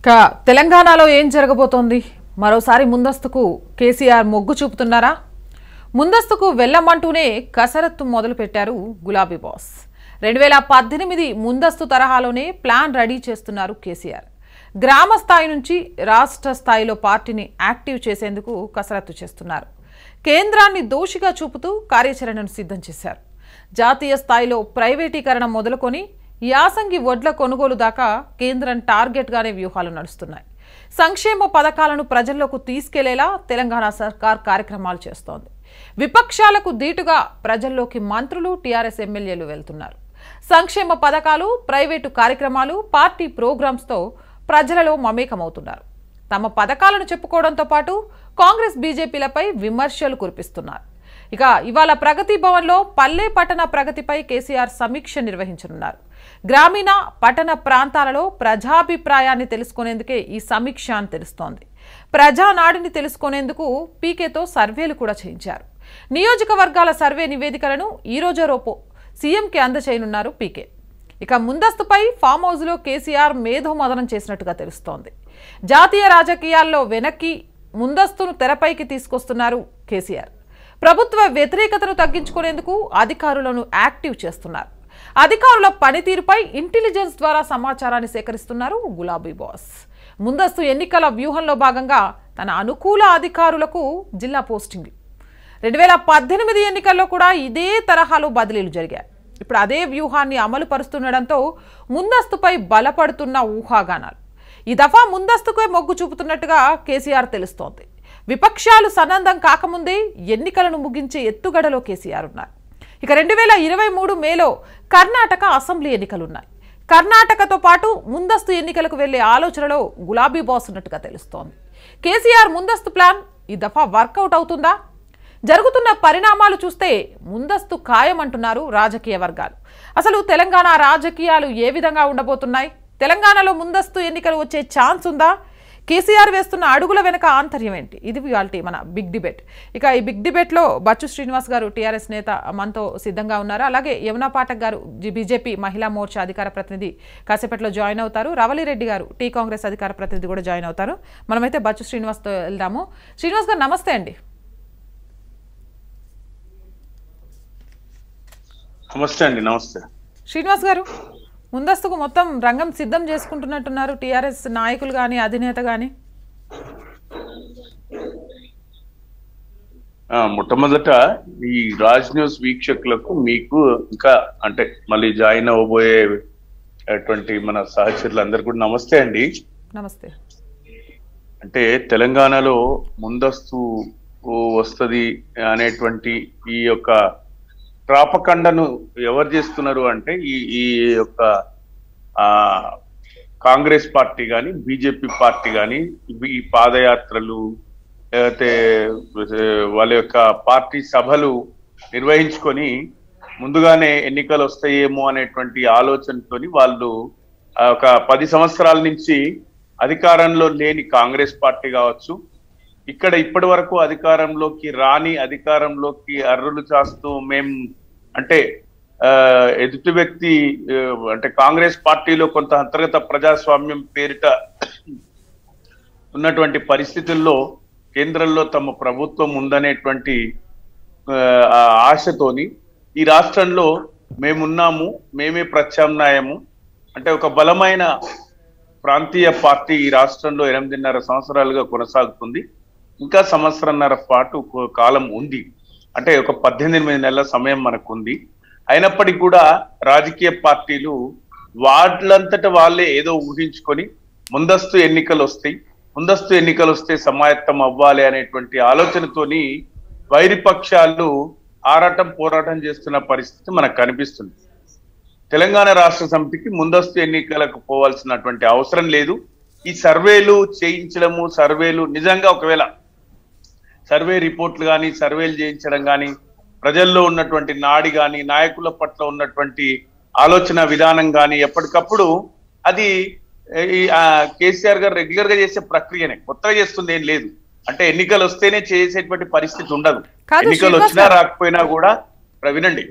ఇక తెలంగాణలో ఏం జరగబోతోంది? మరోసారి ముందస్తుకు కేసీఆర్ మొగ్గు చూపుతున్నారా? ముందస్తుకు వెళ్ళమంటూనే కసరత్తు మొదలుపెట్టారు గులాబీ బాస్. రెండు వేల పద్దెనిమిది ముందస్తు తరహాలోనే ప్లాన్ రెడీ చేస్తున్నారు కేసీఆర్. గ్రామ స్థాయి నుంచి రాష్ట్ర స్థాయిలో పార్టీని యాక్టివ్ చేసేందుకు కసరత్తు చేస్తున్నారు. కేంద్రాన్ని దోషిగా చూపుతూ కార్యాచరణను సిద్ధం చేశారు. జాతీయ స్థాయిలో ప్రైవేటీకరణ మొదలుకొని యాసంగి వడ్ల కొనుగోలు దాకా కేంద్రం టార్గెట్గానే వ్యూహాలు నడుస్తున్నాయి. సంక్షేమ పథకాలను ప్రజల్లోకి తీసుకెళ్ళేలా తెలంగాణ సర్కార్ కార్యక్రమాలు చేస్తోంది. విపక్షాలకు దీటుగా ప్రజల్లోకి మంత్రులు టీఆర్ఎస్ ఎమ్మెల్యేలు వెళ్తున్నారు. సంక్షేమ పథకాలు ప్రైవేటు కార్యక్రమాలు పార్టీ ప్రోగ్రామ్స్తో ప్రజలలో మమేకమవుతున్నారు. తమ పథకాలను చెప్పుకోవడంతో పాటు కాంగ్రెస్ బీజేపీలపై విమర్శలు కురిపిస్తున్నారు. ఇక ఇవాళ ప్రగతి భవన్లో పల్లె పట్టణ ప్రగతిపై కేసీఆర్ సమీక్ష నిర్వహించనున్నారు. గ్రామీణ పట్టణ ప్రాంతాలలో ప్రజాభిప్రాయాన్ని తెలుసుకునేందుకే ఈ సమీక్ష అని తెలుస్తోంది. ప్రజానాడిని తెలుసుకునేందుకు పీకేతో సర్వేలు కూడా చేయించారు. నియోజకవర్గాల సర్వే నివేదికలను ఈరోజు రోపో సీఎంకి అందచేయనున్నారు పీకే. ఇక ముందస్తుపై ఫామ్ హౌస్లో కేసీఆర్ మేధోమదనం చేసినట్టుగా తెలుస్తోంది. జాతీయ రాజకీయాల్లో వెనక్కి ముందస్తును తెరపైకి తీసుకొస్తున్నారు కేసీఆర్. ప్రభుత్వ వ్యతిరేకతను తగ్గించుకునేందుకు అధికారులను యాక్టివ్ చేస్తున్నారు. అధికారుల పనితీరుపై ఇంటెలిజెన్స్ ద్వారా సమాచారాన్ని సేకరిస్తున్నారు గులాబీ బాస్. ముందస్తు ఎన్నికల వ్యూహంలో భాగంగా తన అనుకూల అధికారులకు జిల్లా పోస్టింగ్లు రెండు వేల పద్దెనిమిది ఎన్నికల్లో కూడా ఇదే తరహాలో బదిలీలు జరిగాయి. ఇప్పుడు అదే వ్యూహాన్ని అమలు పరుస్తుండడంతో ముందస్తుపై బలపడుతున్న ఊహాగానాలు. ఈ దఫా ముందస్తుకే మొగ్గు చూపుతున్నట్టుగా కేసీఆర్ తెలుస్తోంది. విపక్షాలు సన్నద్ధం కాకముందే ఎన్నికలను ముగించే ఎత్తుగడలో కేసీఆర్ ఉన్నారు. ఇక రెండు వేల ఇరవై మూడు మేలో కర్ణాటక అసెంబ్లీ ఎన్నికలున్నాయి. కర్ణాటకతో పాటు ముందస్తు ఎన్నికలకు వెళ్ళే ఆలోచనలో గులాబీ బాస్ ఉన్నట్టుగా తెలుస్తోంది. కేసీఆర్ ముందస్తు ప్లాన్ ఈ దఫా వర్కౌట్ అవుతుందా? జరుగుతున్న పరిణామాలు చూస్తే ముందస్తు ఖాయమంటున్నారు రాజకీయ వర్గాలు. అసలు తెలంగాణ రాజకీయాలు ఏ విధంగా ఉండబోతున్నాయి? తెలంగాణలో ముందస్తు ఎన్నికలు వచ్చే ఛాన్స్ ఉందా? కేసీఆర్ వేస్తున్న అడుగుల వెనక ఆంతర్యం ఏంటి? ఇది ఇవాల్టి మన బిగ్ డిబేట్. ఇక ఈ బిగ్ డిబేట్లో బచ్చు శ్రీనివాస్ గారు టీఆర్ఎస్ నేత మనతో సిద్ధంగా ఉన్నారు. అలాగే యమునా పాఠక్ గారు బీజేపీ మహిళా మోర్చా అధికార ప్రతినిధి కాసేపట్లో జాయిన్ అవుతారు. రవలిరెడ్డి గారు టీ కాంగ్రెస్ అధికార ప్రతినిధి కూడా జాయిన్ అవుతారు. మనమైతే బచ్చు శ్రీనివాస్తో వెళ్దాము. శ్రీనివాస్ గారు నమస్తే అండి. నమస్తే అండి నమస్తే. శ్రీనివాస్ గారు. ముందస్తుకు మొత్తం రంగం సిద్ధం చేసుకుంటున్నట్టున్నారు టీఆర్ఎస్ నాయకులు కానీ అధినేత కానీ మొట్టమొదట ఈ రాజ్ న్యూస్ వీక్షకులకు మీకు ఇంకా అంటే మళ్ళీ జాయిన్ అవ్వబోయే అటువంటి మన సహచరులందరూ కూడా నమస్తే అండి. నమస్తే. అంటే తెలంగాణలో ముందస్తు వస్తది అనేటువంటి ఈ యొక్క ప్రాపకండను ఎవరు చేస్తున్నారు అంటే ఈ ఈ యొక్క ఆ కాంగ్రెస్ పార్టీ కానీ బీజేపీ పార్టీ కానీ ఈ పాదయాత్రలు లేకపోతే వాళ్ళ యొక్క పార్టీ సభలు నిర్వహించుకొని ముందుగానే ఎన్నికలు వస్తాయేమో అనేటువంటి ఆలోచనతోని వాళ్ళు ఒక పది సంవత్సరాల నుంచి అధికారంలో లేని కాంగ్రెస్ పార్టీ కావచ్చు ఇక్కడ ఇప్పటి వరకు అధికారంలోకి రాని అధికారంలోకి అర్రులు చాస్తూ మేము అంటే ఎదుటి వ్యక్తి అంటే కాంగ్రెస్ పార్టీలో కొంత అంతర్గత ప్రజాస్వామ్యం పేరిట ఉన్నటువంటి పరిస్థితుల్లో కేంద్రంలో తమ ప్రభుత్వం ఉందనేటువంటి ఆశతోని ఈ రాష్ట్రంలో మేమున్నాము మేమే ప్రత్యామ్నాయము. అంటే ఒక బలమైన ప్రాంతీయ పార్టీ ఈ రాష్ట్రంలో ఎనిమిదిన్నర సంవత్సరాలుగా కొనసాగుతుంది. ఇంకా సంవత్సరంన్నర పాటు కాలం ఉంది. అంటే ఒక పద్దెనిమిది నెలల సమయం మనకు ఉంది అయినప్పటికీ కూడా రాజకీయ పార్టీలు వాళ్ళంతట వాళ్ళే ఏదో ఊహించుకొని ముందస్తు ఎన్నికలు వస్తాయి ముందస్తు ఎన్నికలు వస్తే సమాయత్తం అవ్వాలి అనేటువంటి ఆలోచనతోని వైరిపక్షాలు ఆరాటం పోరాటం చేస్తున్న పరిస్థితి మనకు కనిపిస్తుంది. తెలంగాణ రాష్ట్ర సమితికి ముందస్తు ఎన్నికలకు పోవాల్సినటువంటి అవసరం లేదు. ఈ సర్వేలు చేయించడము సర్వేలు నిజంగా ఒకవేళ సర్వే రిపోర్ట్లు కానీ సర్వేలు చేయించడం కానీ ప్రజల్లో ఉన్నటువంటి నాడి కానీ నాయకుల పట్ల ఉన్నటువంటి ఆలోచన విధానం కానీ ఎప్పటికప్పుడు అది కేసీఆర్ గారు రెగ్యులర్గా చేసే ప్రక్రియనే. కొత్తగా చేస్తుంది ఏం లేదు. అంటే ఎన్నికలు వస్తేనే చేసేటువంటి పరిస్థితి ఉండదు. ఎన్నికలు వచ్చినా. రాకపోయినా కూడా వినండి.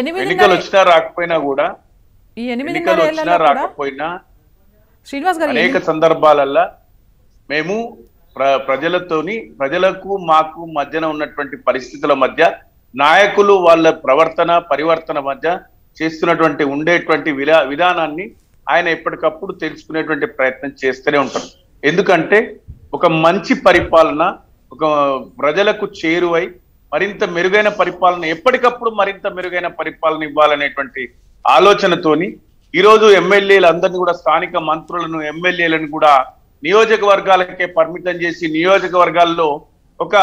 ఎన్నికలు వచ్చినా రాకపోయినా కూడా ఎన్నికలు వచ్చినా రాకపోయినా శ్రీనివాస్ గారు అనేక సందర్భాలల్లో మేము ప్ర ప్రజలతోని ప్రజలకు మాకు మధ్యన ఉన్నటువంటి పరిస్థితుల మధ్య నాయకులు వాళ్ళ ప్రవర్తన పరివర్తన మధ్య చేస్తున్నటువంటి ఉండేటువంటి విధా విధానాన్ని ఆయన ఎప్పటికప్పుడు తెలుసుకునేటువంటి ప్రయత్నం చేస్తూనే ఉంటారు. ఎందుకంటే ఒక మంచి పరిపాలన ఒక ప్రజలకు చేరువై మరింత మెరుగైన పరిపాలన ఎప్పటికప్పుడు మరింత మెరుగైన పరిపాలన ఇవ్వాలనేటువంటి ఆలోచనతోని ఈరోజు ఎమ్మెల్యేలు అందరినీ కూడా స్థానిక మంత్రులను ఎమ్మెల్యేలను కూడా నియోజకవర్గాలకే పరిమితం చేసి నియోజకవర్గాల్లో ఒక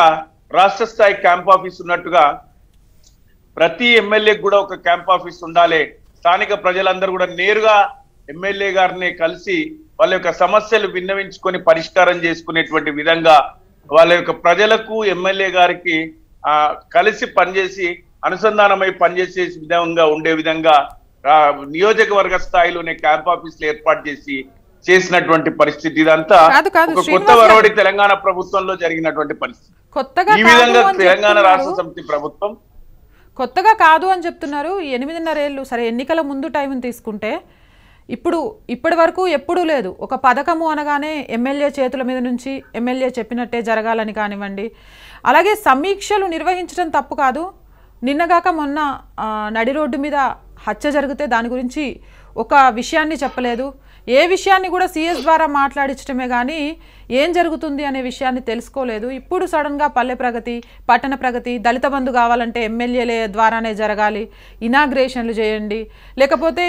రాష్ట్ర స్థాయి క్యాంప్ ఆఫీస్ ఉన్నట్టుగా ప్రతి ఎమ్మెల్యేకి కూడా ఒక క్యాంప్ ఆఫీస్ ఉండాలి. స్థానిక ప్రజలందరూ కూడా నేరుగా ఎమ్మెల్యే గారిని కలిసి వాళ్ళ యొక్క సమస్యలు విన్నవించుకొని పరిష్కారం చేసుకునేటువంటి విధంగా వాళ్ళ యొక్క ప్రజలకు ఎమ్మెల్యే గారికి ఆ కలిసి పనిచేసి అనుసంధానమై పనిచేసే విధంగా ఉండే విధంగా నియోజకవర్గ స్థాయిలోనే క్యాంప్ ఆఫీసులు ఏర్పాటు చేసి చేసినటువంటి పరిస్థితి ఇదంతా కొత్త. వరవడి తెలంగాణ ప్రభుత్వంలో జరిగినటువంటి పరిస్థితి. కొత్తగా ఈ విధంగా తెలంగాణ. రాష్ట్ర సమితి ప్రభుత్వం కొత్తగా కాదు అని చెప్తున్నారు. ఎనిమిదిన్నరేళ్ళు సరే ఎన్నికల ముందు టైంని తీసుకుంటే ఇప్పుడు ఇప్పటి వరకు ఎప్పుడూ లేదు. ఒక పథకము అనగానే ఎమ్మెల్యే చేతుల మీద నుంచి ఎమ్మెల్యే చెప్పినట్టే జరగాలని కానివ్వండి. అలాగే సమీక్షలు నిర్వహించడం తప్పు కాదు. నిన్నగాక మొన్న నడి రోడ్డు మీద హత్య జరిగితే దాని గురించి ఒక విషయాన్ని చెప్పలేదు. ఏ విషయాన్ని కూడా సిఎస్ ద్వారా మాట్లాడించడమే కానీ ఏం జరుగుతుంది అనే విషయాన్ని తెలుసుకోలేదు. ఇప్పుడు సడన్గా పల్లె ప్రగతి పట్టణ ప్రగతి దళిత బంధు కావాలంటే ఎమ్మెల్యేల ద్వారానే జరగాలి. ఇనాగ్రేషన్లు చేయండి. లేకపోతే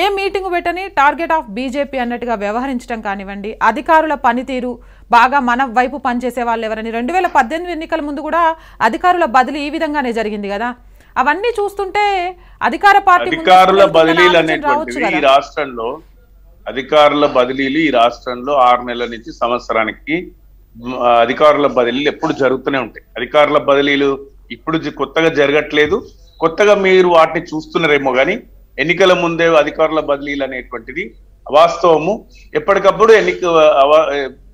ఏ మీటింగ్ పెట్టని టార్గెట్ ఆఫ్ బీజేపీ అన్నట్టుగా వ్యవహరించడం కానివ్వండి. అధికారుల పనితీరు బాగా మన వైపు పనిచేసే వాళ్ళు ఎవరని రెండు వేల పద్దెనిమిది ఎన్నికల ముందు కూడా అధికారుల బదిలీ ఈ విధంగానే జరిగింది కదా. అవన్నీ చూస్తుంటే అధికార పార్టీ రావచ్చు కదా. రాష్ట్రంలో అధికారుల బదిలీలు ఈ రాష్ట్రంలో ఆరు నెలల నుంచి సంవత్సరానికి అధికారుల బదిలీలు ఎప్పుడు జరుగుతూనే ఉంటాయి. అధికారుల బదిలీలు ఇప్పుడు కొత్తగా జరగట్లేదు. కొత్తగా మీరు వాటిని చూస్తున్నారేమో కానీ ఎన్నికల ముందే అధికారుల బదిలీలు అనేటువంటిది వాస్తవము ఎప్పటికప్పుడు ఎన్నిక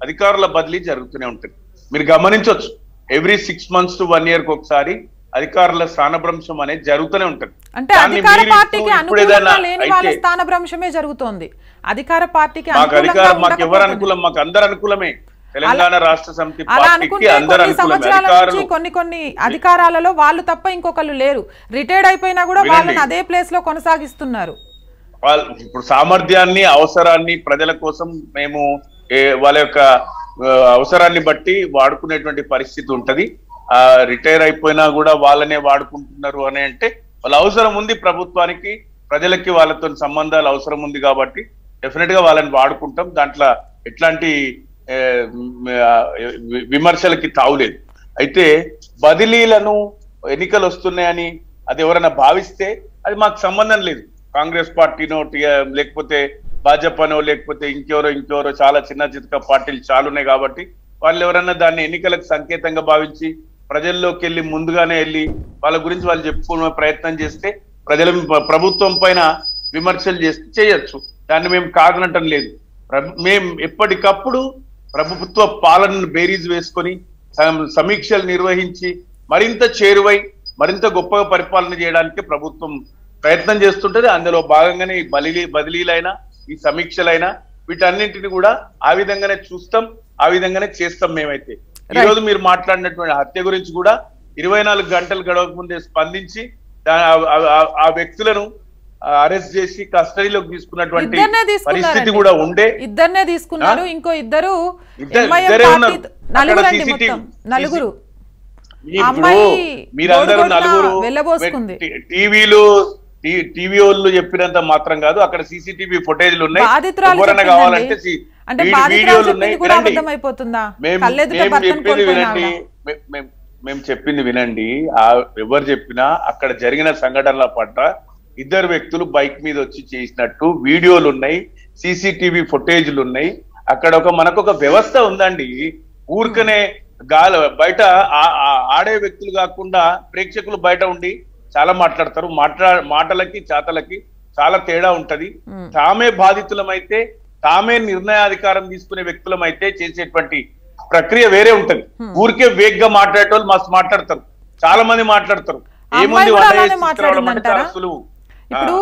అధికారుల బదిలీ జరుగుతూనే ఉంటుంది. మీరు గమనించవచ్చు every six months to one ఇయర్కి ఒకసారి అధికారుల స్థానభ్రంశం అనేది జరుగుతూనే ఉంటుంది. అంటే అధికార పార్టీకి అనుకూలంగా లేని వాళ్ళ స్థానభ్రంశమే జరుగుతోంది. అధికార పార్టీకి మాకు అధికారం మాకు ఎవరు. అనుకూలం? మాకు అందరు అనుకూలమే. తెలంగాణ రాష్ట్ర సమితి పార్టీకి కొన్ని కొన్ని కొన్ని అధికారాలలో వాళ్ళు తప్ప ఇంకొకళ్ళు లేరు. రిటైర్డ్ అయిపోయినా కూడా. వాళ్ళని అదే ప్లేస్లో కొనసాగిస్తున్నారు. వాళ్ళ ఇప్పుడు సామర్థ్యాన్ని అవసరాన్ని ప్రజల కోసం మేము వాళ్ళ యొక్క అవసరాన్ని బట్టి వాడుకునేటువంటి పరిస్థితి ఉంటది. ఆ రిటైర్ అయిపోయినా కూడా వాళ్ళనే వాడుకుంటున్నారు అని అంటే వాళ్ళ అవసరం ఉంది ప్రభుత్వానికి ప్రజలకి వాళ్ళతో సంబంధాలు అవసరం ఉంది కాబట్టి డెఫినెట్గా వాళ్ళని వాడుకుంటాం. దాంట్లో ఎట్లాంటి విమర్శలకి తావులేదు. అయితే బదిలీలను ఎన్నికలు వస్తున్నాయని అది ఎవరైనా భావిస్తే అది మాకు సంబంధం లేదు. కాంగ్రెస్ పార్టీనో లేకపోతే భాజపానో లేకపోతే ఇంకెవరో ఇంకెవరో చాలా చిన్న చితక పార్టీలు చాలున్నాయి కాబట్టి వాళ్ళు ఎవరైనా దాన్ని ఎన్నికలకు సంకేతంగా భావించి ప్రజల్లోకి వెళ్ళి ముందుగానే వెళ్ళి వాళ్ళ గురించి వాళ్ళు చెప్పుకునే ప్రయత్నం చేస్తే ప్రజల ప్రభుత్వం పైన విమర్శలు చేస్తే చేయొచ్చు. దాన్ని మేము కాదనటం లేదు. మేము ఎప్పటికప్పుడు ప్రభుత్వ పాలనను బేరీజ్ వేసుకొని సమ- సమీక్షలు నిర్వహించి మరింత చేరువై మరింత గొప్పగా పరిపాలన చేయడానికి ప్రభుత్వం ప్రయత్నం చేస్తుంటది. అందులో భాగంగానే ఈ బదిలీ బదిలీలైనా ఈ సమీక్షలైనా వీటన్నింటిని కూడా ఆ విధంగానే చూస్తాం ఆ విధంగానే చేస్తాం మేమైతే. ఈ. రోజు మీరు మాట్లాడినటువంటి హత్య గురించి కూడా ఇరవై నాలుగు గంటలు గడవక ముందే స్పందించి ఆ వ్యక్తులను అరెస్ట్ చేసి కస్టడీలోకి తీసుకున్నటువంటి పరిస్థితి కూడా ఉండే. ఇద్దరినే తీసుకున్నారు. ఇంకో ఇద్దరు. నలుగురు మీరందరూ నలుగురు టీవీలు టీవీ వాళ్ళు చెప్పినంత మాత్రం కాదు. అక్కడ సీసీటీవీ ఫుటేజ్లు ఉన్నాయి. ఎవరైనా. కావాలంటే వీడియోలు ఉన్నాయి. వినండి. మేము చెప్పింది వినండి. మేము చెప్పింది ఎవరు చెప్పినా అక్కడ జరిగిన సంఘటనల పట్ల ఇద్దరు వ్యక్తులు బైక్ మీద వచ్చి చేసినట్టు వీడియోలు ఉన్నాయి సీసీటీవీ ఫుటేజ్లు ఉన్నాయి. అక్కడ ఒక మనకు ఒక వ్యవస్థ ఉందండి. ఊరికనే గాలి బయట ఆడే వ్యక్తులు కాకుండా ప్రేక్షకులు బయట ఉండి చాలా మాట్లాడతారు. మాట్లా మాటలకి చాతలకి చాలా తేడా ఉంటది. తామే బాధితులమైతే తామే నిర్ణయాధికారం తీసుకునే వ్యక్తులమైతే చేసేటువంటి ప్రక్రియ వేరే ఉంటది. ఊరికే వేగ్గా మాట్లాడేటోళ్ళు మస్తు మాట్లాడతారు. చాలా మంది మాట్లాడతారు. ఏముంది సులువు. ఇప్పుడు?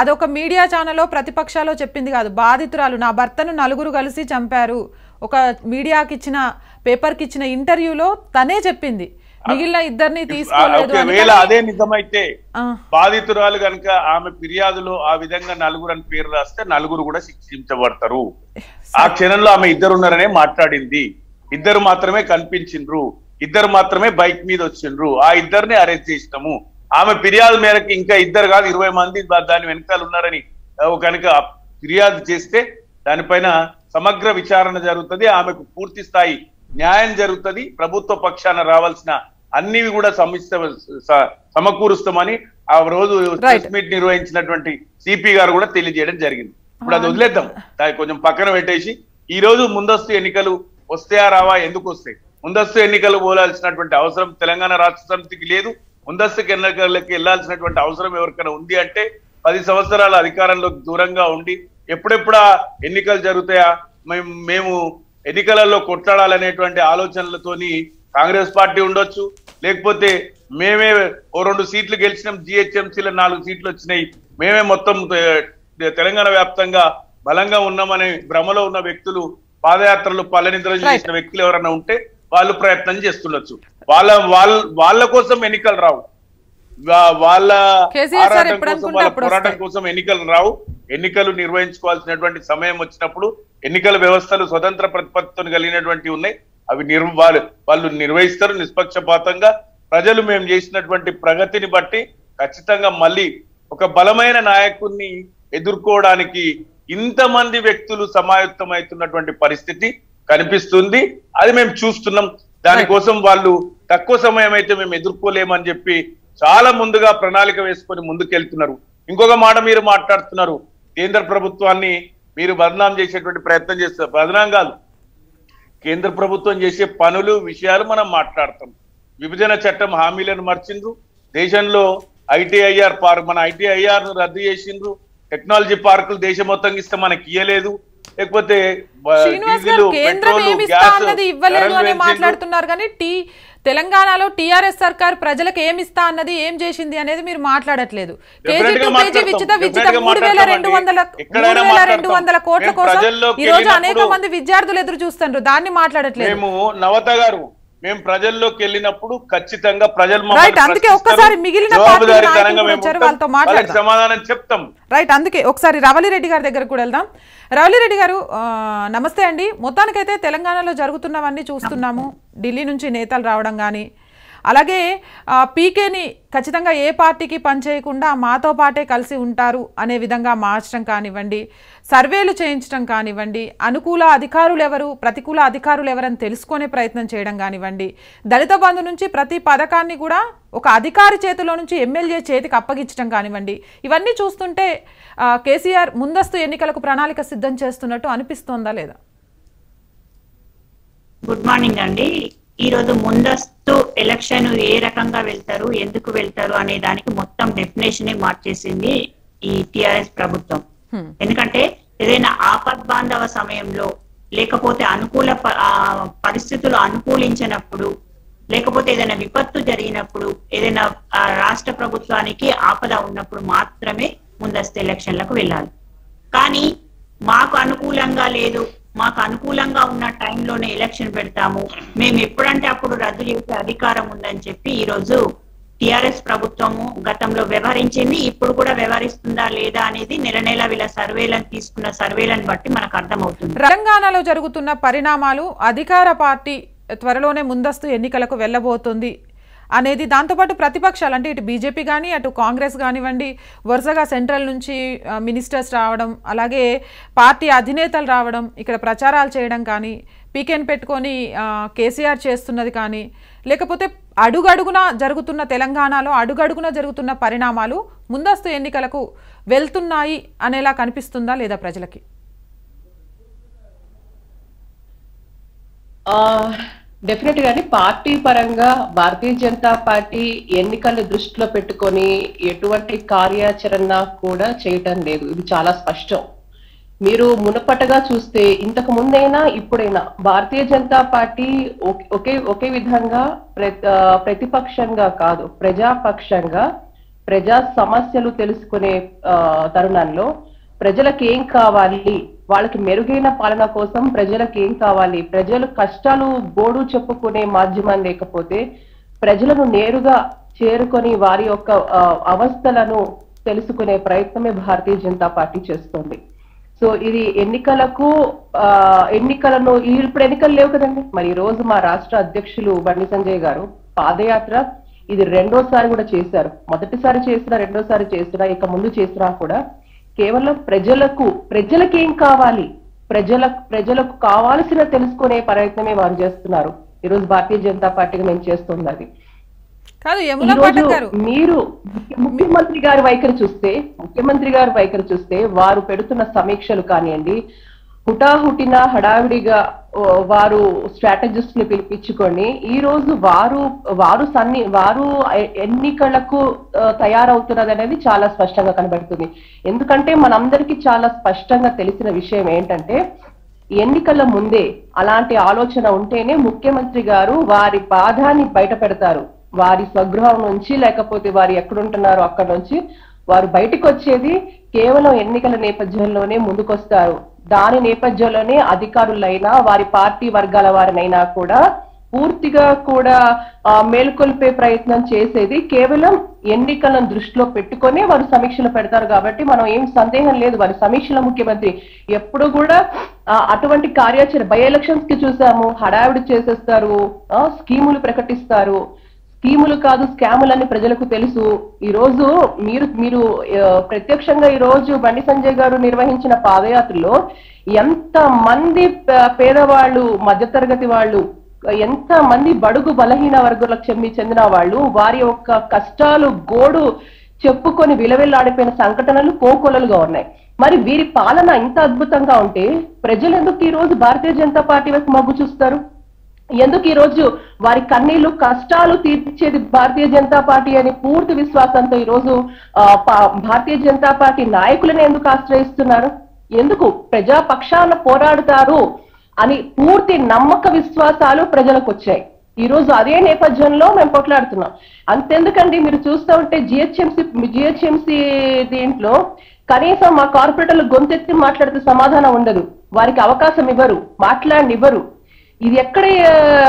అదొక మీడియా ఛానల్లో ప్రతిపక్షాలో చెప్పింది కాదు. బాధితురాలు నా భర్తను నలుగురు కలిసి చంపారు. ఒక మీడియాకి ఇచ్చిన పేపర్కి ఇచ్చిన ఇంటర్వ్యూలో తనే చెప్పింది. మిగిలిన ఇద్దరిని తీసుకోలేదు అదే నిజమైతే బాధితురాలు కనుక ఆమె ఫిర్యాదులో ఆ విధంగా నలుగురు అని పేరు రాస్తే నలుగురు కూడా శిక్షించబడతారు. ఆ క్షణంలో ఆమె ఇద్దరు ఉన్నారనే మాట్లాడింది. ఇద్దరు మాత్రమే కనిపించిండ్రు. ఇద్దరు మాత్రమే బైక్ మీద వచ్చిండ్రు. ఆ ఇద్దరిని అరెస్ట్ చేసినాము. ఆమె ఫిర్యాదు మేరకు ఇంకా ఇద్దరు కాదు ఇరవై మంది దాని వెనకాల ఉన్నారని కనుక ఫిర్యాదు చేస్తే దానిపైన సమగ్ర విచారణ జరుగుతుంది ఆమెకు పూర్తి స్థాయి న్యాయం జరుగుతుంది ప్రభుత్వ పక్షాన రావాల్సిన అన్ని కూడా సమిష్ట సమకూరుస్తామని ఆ రోజు ప్రెస్ మీట్ నిర్వహించినటువంటి సిపి గారు కూడా తెలియజేయడం జరిగింది. ఇప్పుడు అది వదిలేద్దాం. దాన్ని కొంచెం పక్కన పెట్టేసి ఈ రోజు ముందస్తు ఎన్నికలు వస్తాయా రావా ఎందుకు వస్తాయి? ముందస్తు ఎన్నికలు పోలాల్సినటువంటి అవసరం తెలంగాణ రాష్ట్ర సమితికి లేదు ముందస్తు ఎన్నికలకి వెళ్ళాల్సినటువంటి అవసరం ఎవరికైనా ఉంది అంటే పది సంవత్సరాల అధికారంలోకి దూరంగా ఉండి ఎప్పుడెప్పుడు ఎన్నికలు జరుగుతాయా? మేము మేము ఎన్నికలలో కొట్లాడాలనేటువంటి ఆలోచనలతోని కాంగ్రెస్ పార్టీ ఉండొచ్చు. లేకపోతే మేమే ఓ రెండు సీట్లు గెలిచినాం జిహెచ్ఎంసీలో నాలుగు సీట్లు వచ్చినాయి. మేమే మొత్తం తెలంగాణ వ్యాప్తంగా బలంగా ఉన్నామనే భ్రమలో ఉన్న వ్యక్తులు పాదయాత్రలు పల్లెనిద్రలు. చేసిన వ్యక్తులు ఎవరైనా ఉంటే వాళ్ళు ప్రయత్నం చేస్తుండొచ్చు. వాళ్ళ వాళ్ళ వాళ్ళ కోసం ఎన్నికలు రావు. వాళ్ళ ఆరాటం కోసం, పోరాటం. కోసం ఎన్నికలు రావు. ఎన్నికలు నిర్వహించుకోవాల్సినటువంటి సమయం వచ్చినప్పుడు ఎన్నికల వ్యవస్థలు స్వతంత్ర ప్రతిపత్తితో కలిగినటువంటి ఉన్నాయి. అవి నిర్ వాళ్ళు వాళ్ళు నిర్వహిస్తారు నిష్పక్షపాతంగా. ప్రజలు మేము చేసినటువంటి ప్రగతిని బట్టి ఖచ్చితంగా మళ్ళీ ఒక బలమైన నాయకుడిని ఎదుర్కోవడానికి ఇంతమంది వ్యక్తులు సమాయుక్తమవుతున్నటువంటి పరిస్థితి కనిపిస్తుంది. అది మేము చూస్తున్నాం. దానికోసం వాళ్ళు తక్కువ సమయం అయితే మేము ఎదుర్కోలేమని చెప్పి చాలా ముందుగా ప్రణాళిక వేసుకొని ముందుకెళ్తున్నారు. ఇంకొక మాట మీరు మాట్లాడుతున్నారు. కేంద్ర ప్రభుత్వాన్ని మీరు బదనాం చేసేటువంటి ప్రయత్నం చేస్తారు బదనాం కాదు. కేంద్ర ప్రభుత్వం చేసే పనులు విషయాలు మనం మాట్లాడతాం. విభజన చట్టం హామీలను మర్చిండ్రు. దేశంలో ఐటీఐఆర్ పార్క్ మన ఐటీఐఆర్ను రద్దు చేసిండ్రు. టెక్నాలజీ పార్కులు దేశం మొత్తం ఇస్తే మనకి ఇయ్యలేదు. లేకపోతే ఇవ్వలేదు అని. మాట్లాడుతున్నారు కానీ టీ తెలంగాణలో టీఆర్ఎస్ సర్కార్ ప్రజలకు ఏమి ఇస్తా అన్నది ఏం చేసింది అనేది మీరు మాట్లాడట్లేదు. కేజీ టు మూడు వేల రెండు వందల మూడు వేల రెండు. వందల కోట్ల కోసం ఈ రోజు అనేక మంది విద్యార్థులు ఎదురు చూస్తున్నారు దాన్ని మాట్లాడట్లేదు. నవత గారు మేము ప్రజల్లోకి వెళ్ళినప్పుడు ఖచ్చితంగా ప్రజలు అందుకే. ఒక్కసారి మిగిలిన సమాధానం చెప్తాం. రైట్ అందుకే ఒకసారి రవలిరెడ్డి గారి దగ్గరకు కూడా వెళ్దాం. రవలిరెడ్డి గారు నమస్తే అండి. మొత్తానికైతే తెలంగాణలో జరుగుతున్నవన్నీ చూస్తున్నాము. ఢిల్లీ నుంచి నేతలు రావడం కానీ అలాగే పీకేని ఖచ్చితంగా ఏ పార్టీకి పనిచేయకుండా మాతో పాటే కలిసి ఉంటారు అనే విధంగా మార్చడం కానివ్వండి సర్వేలు చేయించడం కానివ్వండి అనుకూల అధికారులు ఎవరు ప్రతికూల అధికారులు ఎవరని తెలుసుకునే ప్రయత్నం చేయడం కానివ్వండి దళిత బంధు నుంచి ప్రతి పథకాన్ని కూడా ఒక అధికారి చేతిలో నుంచి ఎమ్మెల్యే చేతికి అప్పగించడం కానివ్వండి ఇవన్నీ చూస్తుంటే కేసీఆర్ ముందస్తు ఎన్నికలకు ప్రణాళిక సిద్ధం చేస్తున్నట్టు అనిపిస్తోందా లేదా? గుడ్ మార్నింగ్ అండి. ఈ రోజు ముందస్తు ఎలక్షన్ ఏ రకంగా వెళ్తారు ఎందుకు వెళ్తారు అనే దానికి మొత్తం డెఫినేషన్ మార్చేసింది ఈ టిఆర్ఎస్ ప్రభుత్వం. ఎందుకంటే ఏదైనా ఆపద్బాంధవ సమయంలో లేకపోతే అనుకూల పరిస్థితులు అనుకూలించినప్పుడు లేకపోతే ఏదైనా విపత్తు జరిగినప్పుడు ఏదైనా రాష్ట్ర ప్రభుత్వానికి ఆపద ఉన్నప్పుడు మాత్రమే ముందస్తు ఎలక్షన్లకు వెళ్ళాలి కానీ మాకు అనుకూలంగా లేదు మాకు అనుకూలంగా ఉన్న టైంలోనే ఎలక్షన్ పెడతాము. మేము ఎప్పుడంటే అప్పుడు రద్దు చేసే అధికారం ఉందని చెప్పి ఈ రోజు టిఆర్ఎస్ ప్రభుత్వము గతంలో వ్యవహరించింది. ఇప్పుడు కూడా వ్యవహరిస్తుందా లేదా అనేది నెల నెల వీళ్ళ సర్వేలను తీసుకున్న సర్వేలను బట్టి మనకు అర్థమవుతుంది. తెలంగాణలో జరుగుతున్న పరిణామాలు అధికార పార్టీ త్వరలోనే ముందస్తు ఎన్నికలకు వెళ్ళబోతుంది. అనేది దాంతోపాటు ప్రతిపక్షాలు అంటే ఇటు బీజేపీ కానీ అటు కాంగ్రెస్ కానివ్వండి వరుసగా సెంట్రల్ నుంచి మినిస్టర్స్ రావడం అలాగే పార్టీ అధినేతలు రావడం ఇక్కడ ప్రచారాలు చేయడం కానీ పీకెన్ పెట్టుకొని కేసీఆర్ చేస్తున్నది కానీ లేకపోతే అడుగడుగున జరుగుతున్న తెలంగాణలో అడుగడుగున జరుగుతున్న పరిణామాలు ముందస్తు ఎన్నికలకు వెళ్తున్నాయి అనేలా కనిపిస్తుందా లేదా ప్రజలకి? డెఫినెట్ గాని పార్టీ పరంగా భారతీయ జనతా పార్టీ ఎన్నికలు దృష్టిలో పెట్టుకొని ఎటువంటి కార్యాచరణ కూడా చేయటం లేదు. ఇది చాలా స్పష్టం. మీరు మునపటగా చూస్తే ఇంతకు ముందైనా ఇప్పుడైనా భారతీయ జనతా పార్టీ ఒకే- ఒకే ఒకే విధంగా ఆ, ప్రతిపక్షంగా కాదు ప్రజాపక్షంగా ప్రజా సమస్యలు తెలుసుకునే తరుణంలో ప్రజలకు ఏం కావాలి? వాళ్ళకి మెరుగైన పాలన కోసం ప్రజలకు ఏం కావాలి? ప్రజలు కష్టాలు బోడు చెప్పుకునే మాధ్యమం లేకపోతే ప్రజలను నేరుగా చేరుకొని వారి యొక్క అవస్థలను తెలుసుకునే ప్రయత్నమే భారతీయ జనతా పార్టీ చేస్తుంది. సో ఇది ఎన్నికలకు ఆ, ఎన్నికలను ఇప్పుడు ఎన్నికలు లేవు కదండి. మరి ఈ రోజు మా రాష్ట్ర అధ్యక్షులు బండి సంజయ్ గారు పాదయాత్ర ఇది రెండోసారి కూడా చేశారు. మొదటిసారి చేసినా రెండోసారి చేసినా ఇక ముందు చేసినా కూడా కేవలం ప్రజలకు ప్రజలకు ఏం కావాలి? ప్రజల ప్రజలకు కావాల్సిన తెలుసుకునే ప్రయత్నమే వారు చేస్తున్నారు. ఈ రోజు భారతీయ జనతా పార్టీగా మేము కాదు గారు. మీరు ముఖ్య- ముఖ్యమంత్రి గారి వైఖరి చూస్తే ముఖ్యమంత్రి గారి వైఖరి చూస్తే వారు పెడుతున్న సమీక్షలు కానివ్వండి హుటాహుటిన హడావిడిగా వారు స్ట్రాటజిస్ట్ని పిలిపించుకొని ఈ రోజు వారు వారు సన్ని వారు ఎన్నికలకు తయారవుతున్నది అనేది చాలా స్పష్టంగా కనబడుతుంది. ఎందుకంటే మనందరికీ చాలా స్పష్టంగా తెలిసిన విషయం ఏంటంటే ఎన్నికల ముందే అలాంటి ఆలోచన ఉంటేనే ముఖ్యమంత్రి గారు వారి బాధాన్ని బయట పెడతారు వారి స్వగృహం నుంచి లేకపోతే వారు ఎక్కడుంటున్నారో అక్కడ నుంచి వారు బయటకు వచ్చేది కేవలం ఎన్నికల నేపథ్యంలోనే ముందుకొస్తారు. దాని నేపథ్యంలోనే అధికారులైనా వారి పార్టీ వర్గాల వారినైనా కూడా పూర్తిగా కూడా ఆ, మేల్కొల్పే ప్రయత్నం చేసేది కేవలం ఎన్నికలను దృష్టిలో పెట్టుకొని వారు సమీక్షలు పెడతారు కాబట్టి మనం ఏం సందేహం లేదు. వారి సమీక్షల ముఖ్యమంత్రి ఎప్పుడు కూడా అటువంటి కార్యాచరణ బై ఎలక్షన్స్కి చూసాము హడావిడి చేసేస్తారు ఆ, స్కీములు ప్రకటిస్తారు. స్కీములు కాదు స్కాములని ప్రజలకు తెలుసు. ఈ రోజు మీరు మీరు ప్రత్యక్షంగా ఈ రోజు బండి సంజయ్ గారు నిర్వహించిన పాదయాత్రలో ఎంత మంది పే- పేదవాళ్ళు మధ్యతరగతి వాళ్ళు ఎంత మంది బడుగు బలహీన వర్గాలకు చెంది చెందిన వాళ్ళు వారి యొక్క కష్టాలు గోడు చెప్పుకొని విలవిల్లాడిపోయిన సంఘటనలు కోకొలలుగా ఉన్నాయి. మరి వీరి పాలన ఇంత అద్భుతంగా ఉంటే ప్రజలు ఎందుకు ఈ రోజు భారతీయ జనతా పార్టీ వైపు మగ్గు చూస్తారు? ఎందుకు ఈ రోజు వారి కన్నీళ్ళు కష్టాలు తీర్చేది భారతీయ జనతా పార్టీ అని పూర్తి విశ్వాసంతో ఈ రోజు ఆ, పా- భారతీయ జనతా పార్టీ నాయకులను ఎందుకు ఆశ్రయిస్తున్నారు? ఎందుకు ప్రజా పక్షాన పోరాడుతారు అని పూర్తి నమ్మక విశ్వాసాలు ప్రజలకు వచ్చాయి. ఈ రోజు అదే నేపథ్యంలో మేము పోట్లాడుతున్నాం అంతెందుకండి మీరు చూస్తూ ఉంటే జిహెచ్ఎంసీ జిహెచ్ఎంసీ దీంట్లో కనీసం మా కార్పొరేటర్లు గొంతెత్తి మాట్లాడితే సమాధానం ఉండదు. వారికి అవకాశం ఇవ్వరు మాట్లాడనివ్వరు. ఇది ఎక్కడ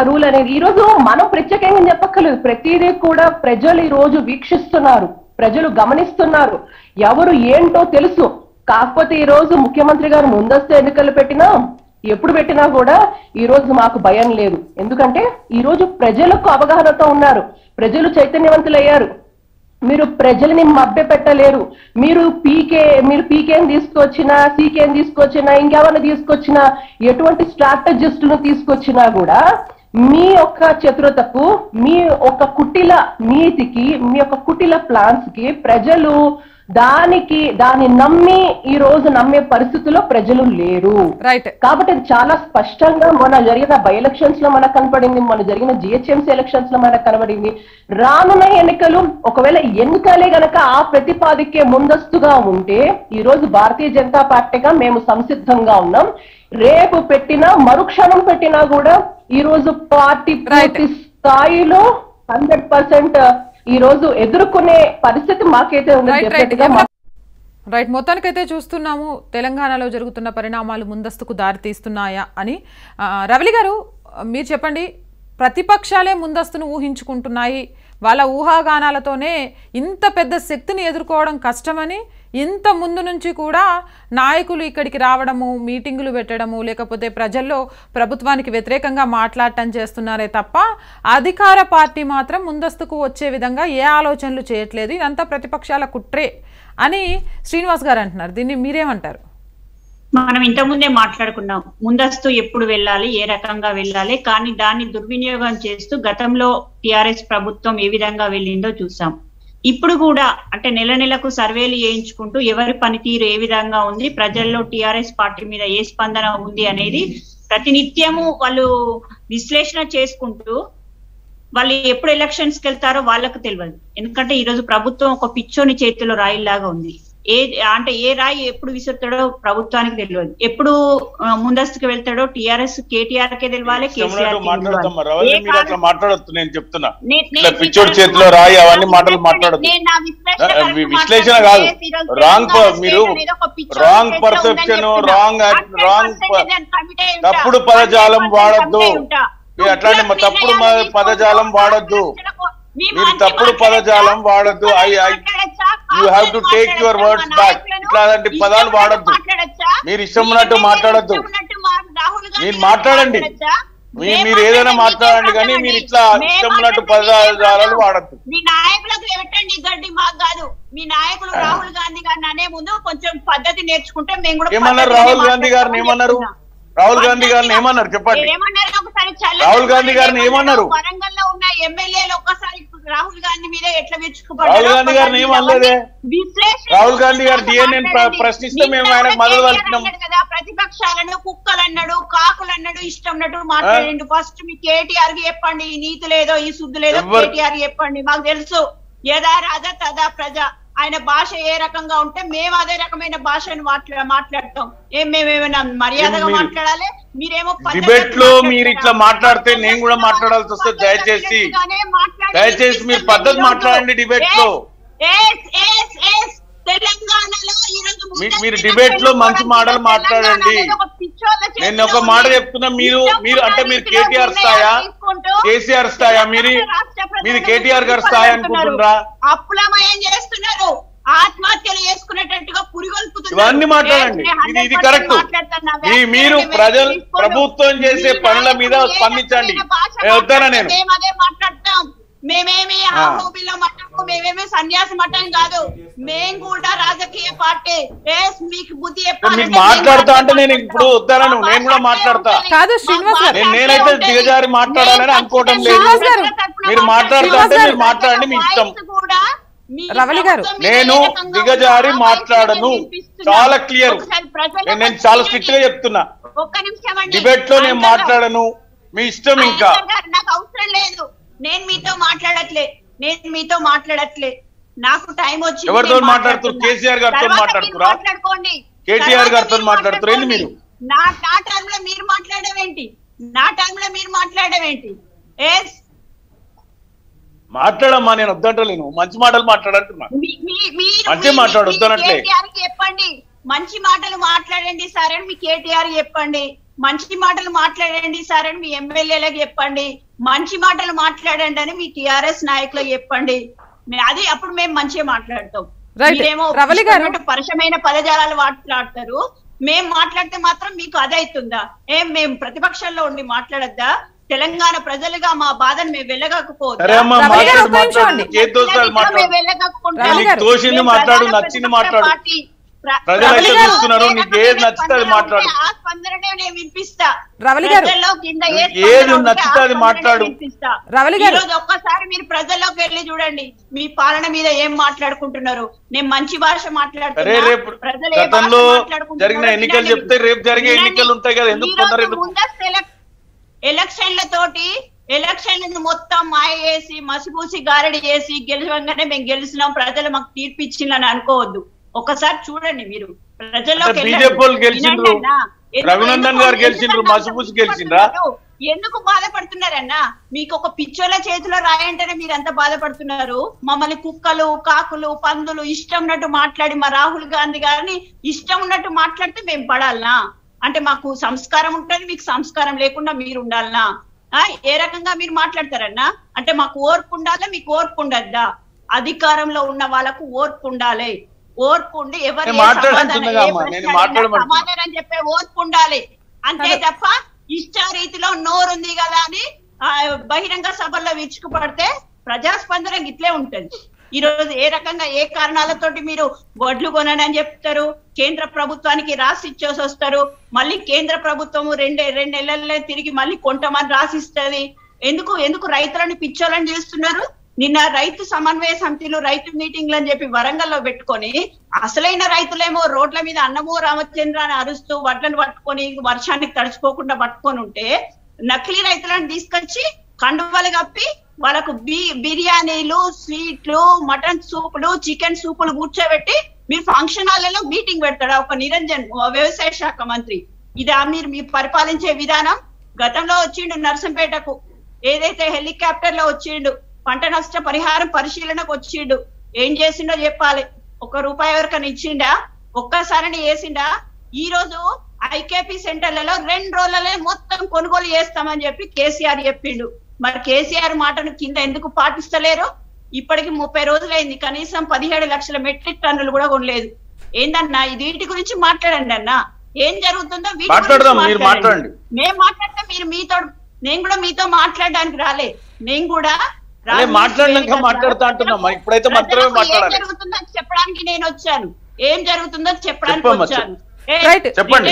రూల్ అనేది? ఈ రోజు మనం ప్రత్యేకంగా చెప్పక్కర్లేదు. ప్రతిదీ కూడా ప్రజలు ఈ రోజు వీక్షిస్తున్నారు. ప్రజలు గమనిస్తున్నారు. ఎవరు ఏంటో తెలుసు. కాకపోతే ఈ రోజు ముఖ్యమంత్రి గారు ముందస్తు ఎన్నికలు పెట్టినా ఎప్పుడు పెట్టినా కూడా ఈ రోజు మాకు భయం లేదు. ఎందుకంటే ఈ రోజు ప్రజలకు అవగాహనతో ఉన్నారు. ప్రజలు చైతన్యవంతులయ్యారు. మీరు ప్రజల్ని మభ్య పెట్టలేరు మీరు పీకే మీరు పీకేని తీసుకొచ్చినా సీకేని తీసుకొచ్చినా ఇంకెవరిని తీసుకొచ్చినా ఎటువంటి స్ట్రాటజిస్టులను తీసుకొచ్చినా కూడా మీ యొక్క చతురతకు మీ ఒక కుటిల నీతికి మీ యొక్క కుటిల ప్లాన్స్కి ప్రజలు దానికి దాన్ని నమ్మి ఈ రోజు నమ్మే పరిస్థితిలో ప్రజలు లేరు. రైట్ కాబట్టి అది చాలా స్పష్టంగా మొన్న జరిగిన బై ఎలక్షన్స్లో మనకు కనపడింది మొన్న జరిగిన జిహెచ్ఎంసీ ఎలక్షన్స్లో మనకు కనబడింది రానున్న ఎన్నికలు ఒకవేళ ఎన్నికలే గనక ఆ ప్రతిపాదికే ముందస్తుగా ఉంటే ఈ రోజు భారతీయ జనతా పార్టీగా మేము సంసిద్ధంగా ఉన్నాం. రేపు పెట్టినా మరుక్షణం పెట్టినా కూడా ఈ రోజు పార్టీ స్థాయిలో హండ్రెడ్ పర్సెంట్ ఈ రోజు ఎదుర్కొనే పరిస్థితి మాకైతే ఉంది రైట్ మొత్తానికైతే చూస్తున్నాము తెలంగాణలో జరుగుతున్న పరిణామాలు ముందస్తుకు దారితీస్తున్నాయా అని. రవలి గారు మీరు చెప్పండి ప్రతిపక్షాలే ముందస్తును ఊహించుకుంటున్నాయి. వాళ్ళ ఊహాగానాలతోనే ఇంత పెద్ద శక్తిని ఎదుర్కోవడం కష్టమని ఇంత ముందు నుంచి కూడా నాయకులు ఇక్కడికి రావడము మీటింగులు పెట్టడము లేకపోతే ప్రజల్లో ప్రభుత్వానికి వ్యతిరేకంగా మాట్లాడటం చేస్తున్నారే తప్ప అధికార పార్టీ మాత్రం ముందస్తుకు వచ్చే విధంగా ఏ ఆలోచనలు చేయట్లేదు. ఇదంతా ప్రతిపక్షాల కుట్రే అని శ్రీనివాస్ గారు అంటున్నారు. దీన్ని మీరేమంటారు? మనం ఇంతకుముందే మాట్లాడుకున్నాం. ముందస్తు ఎప్పుడు వెళ్ళాలి ఏ రకంగా వెళ్ళాలి కానీ దాన్ని దుర్వినియోగం చేస్తూ గతంలో టిఆర్ఎస్ ప్రభుత్వం ఏ విధంగా వెళ్ళిందో చూసాం. ఇప్పుడు కూడా అంటే నెల నెలకు సర్వేలు చేయించుకుంటూ ఎవరి పనితీరు ఏ విధంగా ఉంది ప్రజల్లో టిఆర్ఎస్ పార్టీ మీద ఏ స్పందన ఉంది అనేది ప్రతినిత్యము వాళ్ళు విశ్లేషణ చేసుకుంటూ వాళ్ళు ఎప్పుడు ఎలక్షన్స్కి వెళ్తారో వాళ్ళకు తెలియదు ఎందుకంటే ఈ రోజు ప్రభుత్వం ఒక పిచ్చోని చేతిలో రాయిలాగా ఉంది. ఏ అంటే ఏ రాయి ఎప్పుడు విసురుతాడో ప్రభుత్వానికి తెలియదు. ఎప్పుడు ముందస్తుకు వెళ్తాడో టిఆర్ఎస్ కేటీఆర్ కే తెలియాలి. కేసీఆర్ నేను చెప్తున్నా. పిచ్చోడి చేతిలో రాయి అవన్నీ మాటలు మాట్లాడొద్దు. విశ్లేషణ కాదు. రాంగ్ మీరు రాంగ్ పర్సెప్షన్ రాంగ్ రాంగ్ తప్పుడు పదజాలం వాడొద్దు. అట్లాంటి తప్పుడు పదజాలం వాడొద్దు. మీరు తప్పుడు పదజాలం వాడొద్దు. I I you have to take your words back ఇట్లాంటి పదాలు వాడొద్దు. మీరు ఇష్టం ఉన్నట్టు మాట్లాడొద్దు. మీరు మాట్లాడండి. మీరు ఏదైనా మాట్లాడండి కానీ మీరు ఇట్లా ఇష్టం ఉన్నట్టు పదజాలాలు వాడద్దు. మీ నాయకులకు పెట్టండి గడ్డి మాకు కాదు. మీ నాయకులు రాహుల్ గాంధీ గారిని అనే ముందు కొంచెం పద్ధతి నేర్చుకుంటే మేము కూడా ఏమన్నారు రాహుల్ గాంధీ గారిని ఏమన్నారు? రాహుల్ గాంధీ గారిని ఏమన్నారు చెప్పండి రాహుల్ గాంధీ గారిని ఏమన్నారు? వరంగల్లో ఉన్న ఎమ్మెల్యేలు ఒక్కసారి రాహుల్ గాంధీ మీద ఎట్లా రాహుల్ గాంధీ గారిని ఏం అనలేదే? విశ్లేషణ రాహుల్ గాంధీ గారు మాట్లాడండి. ప్రశ్నిస్తే మేము కూడా మద్దతు పలికినాం. కదా ప్రతిపక్షాలను కుక్కలు అన్నాడు కాకులు అన్నాడు ఇష్టం ఉన్నట్టు మాట్లాడండి ఫస్ట్ మీ కేటీఆర్కి చెప్పండి ఈ నీతి లేదో ఈ శుద్ధి లేదో కేటీఆర్ చెప్పండి మాకు తెలుసు యథా రాజా తదా ప్రజ ఆయన భాష ఏ రకంగా ఉంటే మేము అదే రకమైన భాషను మాట్లా మాట్లాడతాం ఏం మేమేమైనా మర్యాదగా మీరు- మాట్లాడాలి మీరేమో డిబేట్లో? మీరు ఇట్లా మాట్లాడితే నేను కూడా మాట్లాడాల్సి వస్తుంది దయచేసి దయచేసి మీరు పద్ధతి మాట్లాడండి డిబేట్లో. మీరు డిబేట్లో మంచి మాటలు మాట్లాడండి. నేను ఒక మాట. చెప్తున్నా మీరు మీరు అంటే మీరు కేటీఆర్ స్థాయా కేసీఆర్ స్థాయా ప్రజలను మీది కేటీఆర్ గారి స్థాయి అనుకుంటున్నారా? అప్పులమయం చేస్తున్నారు. ఆత్మహత్యలు చేసుకునేటట్టుగా పురిగొల్పుతున్నారు. ఇవన్నీ మాట్లాడండి. ఇది ఇది 100% కరెక్ట్. మీరు ప్రజలు. ప్రభుత్వం చేసే పనుల మీద స్పందించండి. వద్దానా నేను అదే మాట్లాడతాం. మేమేమి ఆ. ఆహోబిలో మట్టము మేమేమి సన్యాసి మఠం కాదు మేము కూడా రాజకీయ పార్టీ ఎస్ మీకు బుద్ధి మీకు మాట్లాడతా అంటే నేను ఇప్పుడు వద్దానను, నేను కూడా మాట్లాడతా. కాదు, శ్రీనివాస్ గారు. నేను- నేనైతే దిగజారి మాట్లాడాలని అనుకోవటం లేదు. మీరు మాట్లాడుతా అంటే మీరు మాట్లాడండి, మీ ఇష్టం. రవలి గారు. నేను దిగజారి మాట్లాడను చాలా క్లియర్ నేను చాలా స్ట్రిక్ట్గా చెప్తున్నా ఒక్క నిమిషం అండి డిబేట్లో నేను. మాట్లాడను మీ ఇష్టం ఇంకా నాకు అవసరం లేదు నేను మీతో మాట్లాడట్లే నేను మీతో మాట్లాడట్లే నాకు టైం వచ్చింది ఎవరితో నేను మాట్లాడుతున్నారు? మాట్లాడుతున్నా. కేసీఆర్ గారితో? మాట్లాడుకోండి కేటీఆర్ తర్వాత గారితో? ఏంది మీరు? నా నా టైం లో మీరు మాట్లాడడం ఏంటి నా టైం లో మీరు మాట్లాడడం ఏంటి ఎస్ మాట్లాడమ్మా నేను వద్దంటలేను మంచి మాటలు మాట్లాడంటున్నా మంచి మాట్లాడు, వద్దనట్లే. చెప్పండి మంచి మాటలు మాట్లాడండి సార్ అని మీ కేటీఆర్ చెప్పండి మంచి మాటలు మాట్లాడండి సార్ అని మీ ఎమ్మెల్యేలకు చెప్పండి. మంచి మాటలు మాట్లాడండి అని మీ టిఆర్ఎస్ నాయకులకు చెప్పండి. అది అప్పుడు మేము మంచిగా మాట్లాడతాం. మీరేమో రవలి గారు. ఇష్టమైనట్టు పరుషమైన పదజాలాలు మాట్లాడతారు. మేము మాట్లాడితే మాత్రం మీకు అదైతుందా ఏం మేము ప్రతిపక్షంలో ఉండి మాట్లాడద్దా? తెలంగాణ ప్రజలుగా మా బాధను మేము వెళ్ళగకపోతే సరే ప్రజలు. చూస్తున్నారు నీకు ఏది నచ్చితే అది మాట్లాడు రవలి గారు. ఏది నచ్చితే అది మాట్లాడు. రవలి గారు. ఒక్కసారి మీరు ప్రజల్లోకి వెళ్ళి చూడండి మీ పాలన మీద ఏం మాట్లాడుకుంటున్నారు నేను మంచి భాష మాట్లాడుతున్నా గతంలో జరిగిన ఎన్నికలు. చెప్తే రేపు జరిగే. ఎన్నికలు ఉంటాయి కదా ఎందుకు ఎలక్షన్ల తోటి ఎలక్షన్లను మొత్తం మాయ చేసి మసిపూసి గారడి చేసి గెలవంగానే మేము గెలిచినాం ప్రజలు మాకు తీర్పిచ్చిందని అనుకోవద్దు ఒకసారి చూడండి మీరు. ప్రజల్లోకి. ఎందుకు- రఘునందన్ ఎందుకు- గారు గెలిచిండ్రు, ఎందుకు మసిపూసి గెలిచిండ్రా? ఎందుకు బాధపడుతున్నారన్నా మీకు ఒక పిచ్చోల చేతిలో రాయంటేనే మీరు ఎంత బాధపడుతున్నారు? మమ్మల్ని కుక్కలు కాకులు పందులు ఇష్టం ఉన్నట్టు మాట్లాడి మా రాహుల్ గాంధీ గారిని ఇష్టం ఉన్నట్టు మాట్లాడితే మేము పడాలనా? అంటే మాకు సంస్కారం ఉంటుంది మీకు సంస్కారం లేకుండా మీరు ఉండాలనా? ఏ రకంగా మీరు మాట్లాడతారన్నా? అంటే మాకు ఓర్పు ఉండాలా మీకు ఓర్పు ఉండద్దా? అధికారంలో ఉన్న వాళ్ళకు ఓర్పు ఉండాలి. ఓర్పు ఉండి ఎవరు సమాధానం. సమాధానం చెప్పే ఓర్పు ఉండాలి అంతే. తప్ప ఇష్ట రీతిలో నోరుంది కదా అని ఆ, బహిరంగ సభల్లో విరుచుకుపడితే ప్రజాస్పందన ఇట్లే ఉంటది. ఈ రోజు ఏ రకంగా ఏ కారణాలతోటి మీరు వడ్లు కొనని చెప్తారు? కేంద్ర ప్రభుత్వానికి రాసి ఇచ్చేసి వస్తారు. మళ్ళీ కేంద్ర ప్రభుత్వము రెండే రెండు నెలలే తిరిగి మళ్ళీ కొంటమని రాసిస్తది ఎందుకు ఎందుకు రైతులను పిచ్చోలని చేస్తున్నారు? నిన్న రైతు సమన్వయ సమితిలో రైతు మీటింగ్లు అని చెప్పి వరంగల్లో పెట్టుకొని అసలైన రైతులేమో రోడ్ల మీద అన్నమో రామచంద్ర అని అరుస్తూ వడ్లను పట్టుకొని వర్షానికి తడిచిపోకుండా పట్టుకొని ఉంటే నకిలీ రైతులను తీసుకొచ్చి కండువలు కప్పి వాళ్ళకు బి బిర్యానీలు స్వీట్లు మటన్ సూపులు చికెన్ సూపులు కూర్చోబెట్టి మీరు ఫంక్షన్ హాల్లో మీటింగ్ పెడతాడు ఒక నిరంజన్ వ్యవసాయ శాఖ మంత్రి? ఇదా మీరు మీ పరిపాలించే విధానం? గతంలో వచ్చిండు నర్సంపేటకు ఏదైతే హెలికాప్టర్లో వచ్చిండు పంట నష్ట పరిహారం పరిశీలనకు వచ్చిండు. ఏం చేసిండో చెప్పాలి. ఒక్క రూపాయి ఎవరికైనా ఇచ్చిండా? ఒక్కసారి వేసిండా ఈ రోజు ఐకేపీ సెంటర్లలో రెండు రోజులలో మొత్తం కొనుగోలు చేస్తామని చెప్పి కేసీఆర్ చెప్పిండు. మరి కేసీఆర్ మాటను కింద ఎందుకు పాటిస్తలేరు? ఇప్పటికి ముప్పై రోజులైంది. కనీసం పదిహేడు లక్షల మెట్రిక్ టన్నులు కూడా కొనలేదు. ఏందన్నా? ఇది వీటి గురించి మాట్లాడండి అన్న. ఏం జరుగుతుందో. మేము మాట్లాడితే మీరు మీతో నేను కూడా మీతో మాట్లాడడానికి రాలే. నేను కూడా మాట్లాడినాక మాట్లాడతా ఇప్పుడైతే మాత్రమే మాట్లాడాలి. జరుగుతుందో చెప్పడానికి నేను వచ్చాను. ఏం జరుగుతుందో చెప్పడానికి వచ్చాను. చెప్పండి.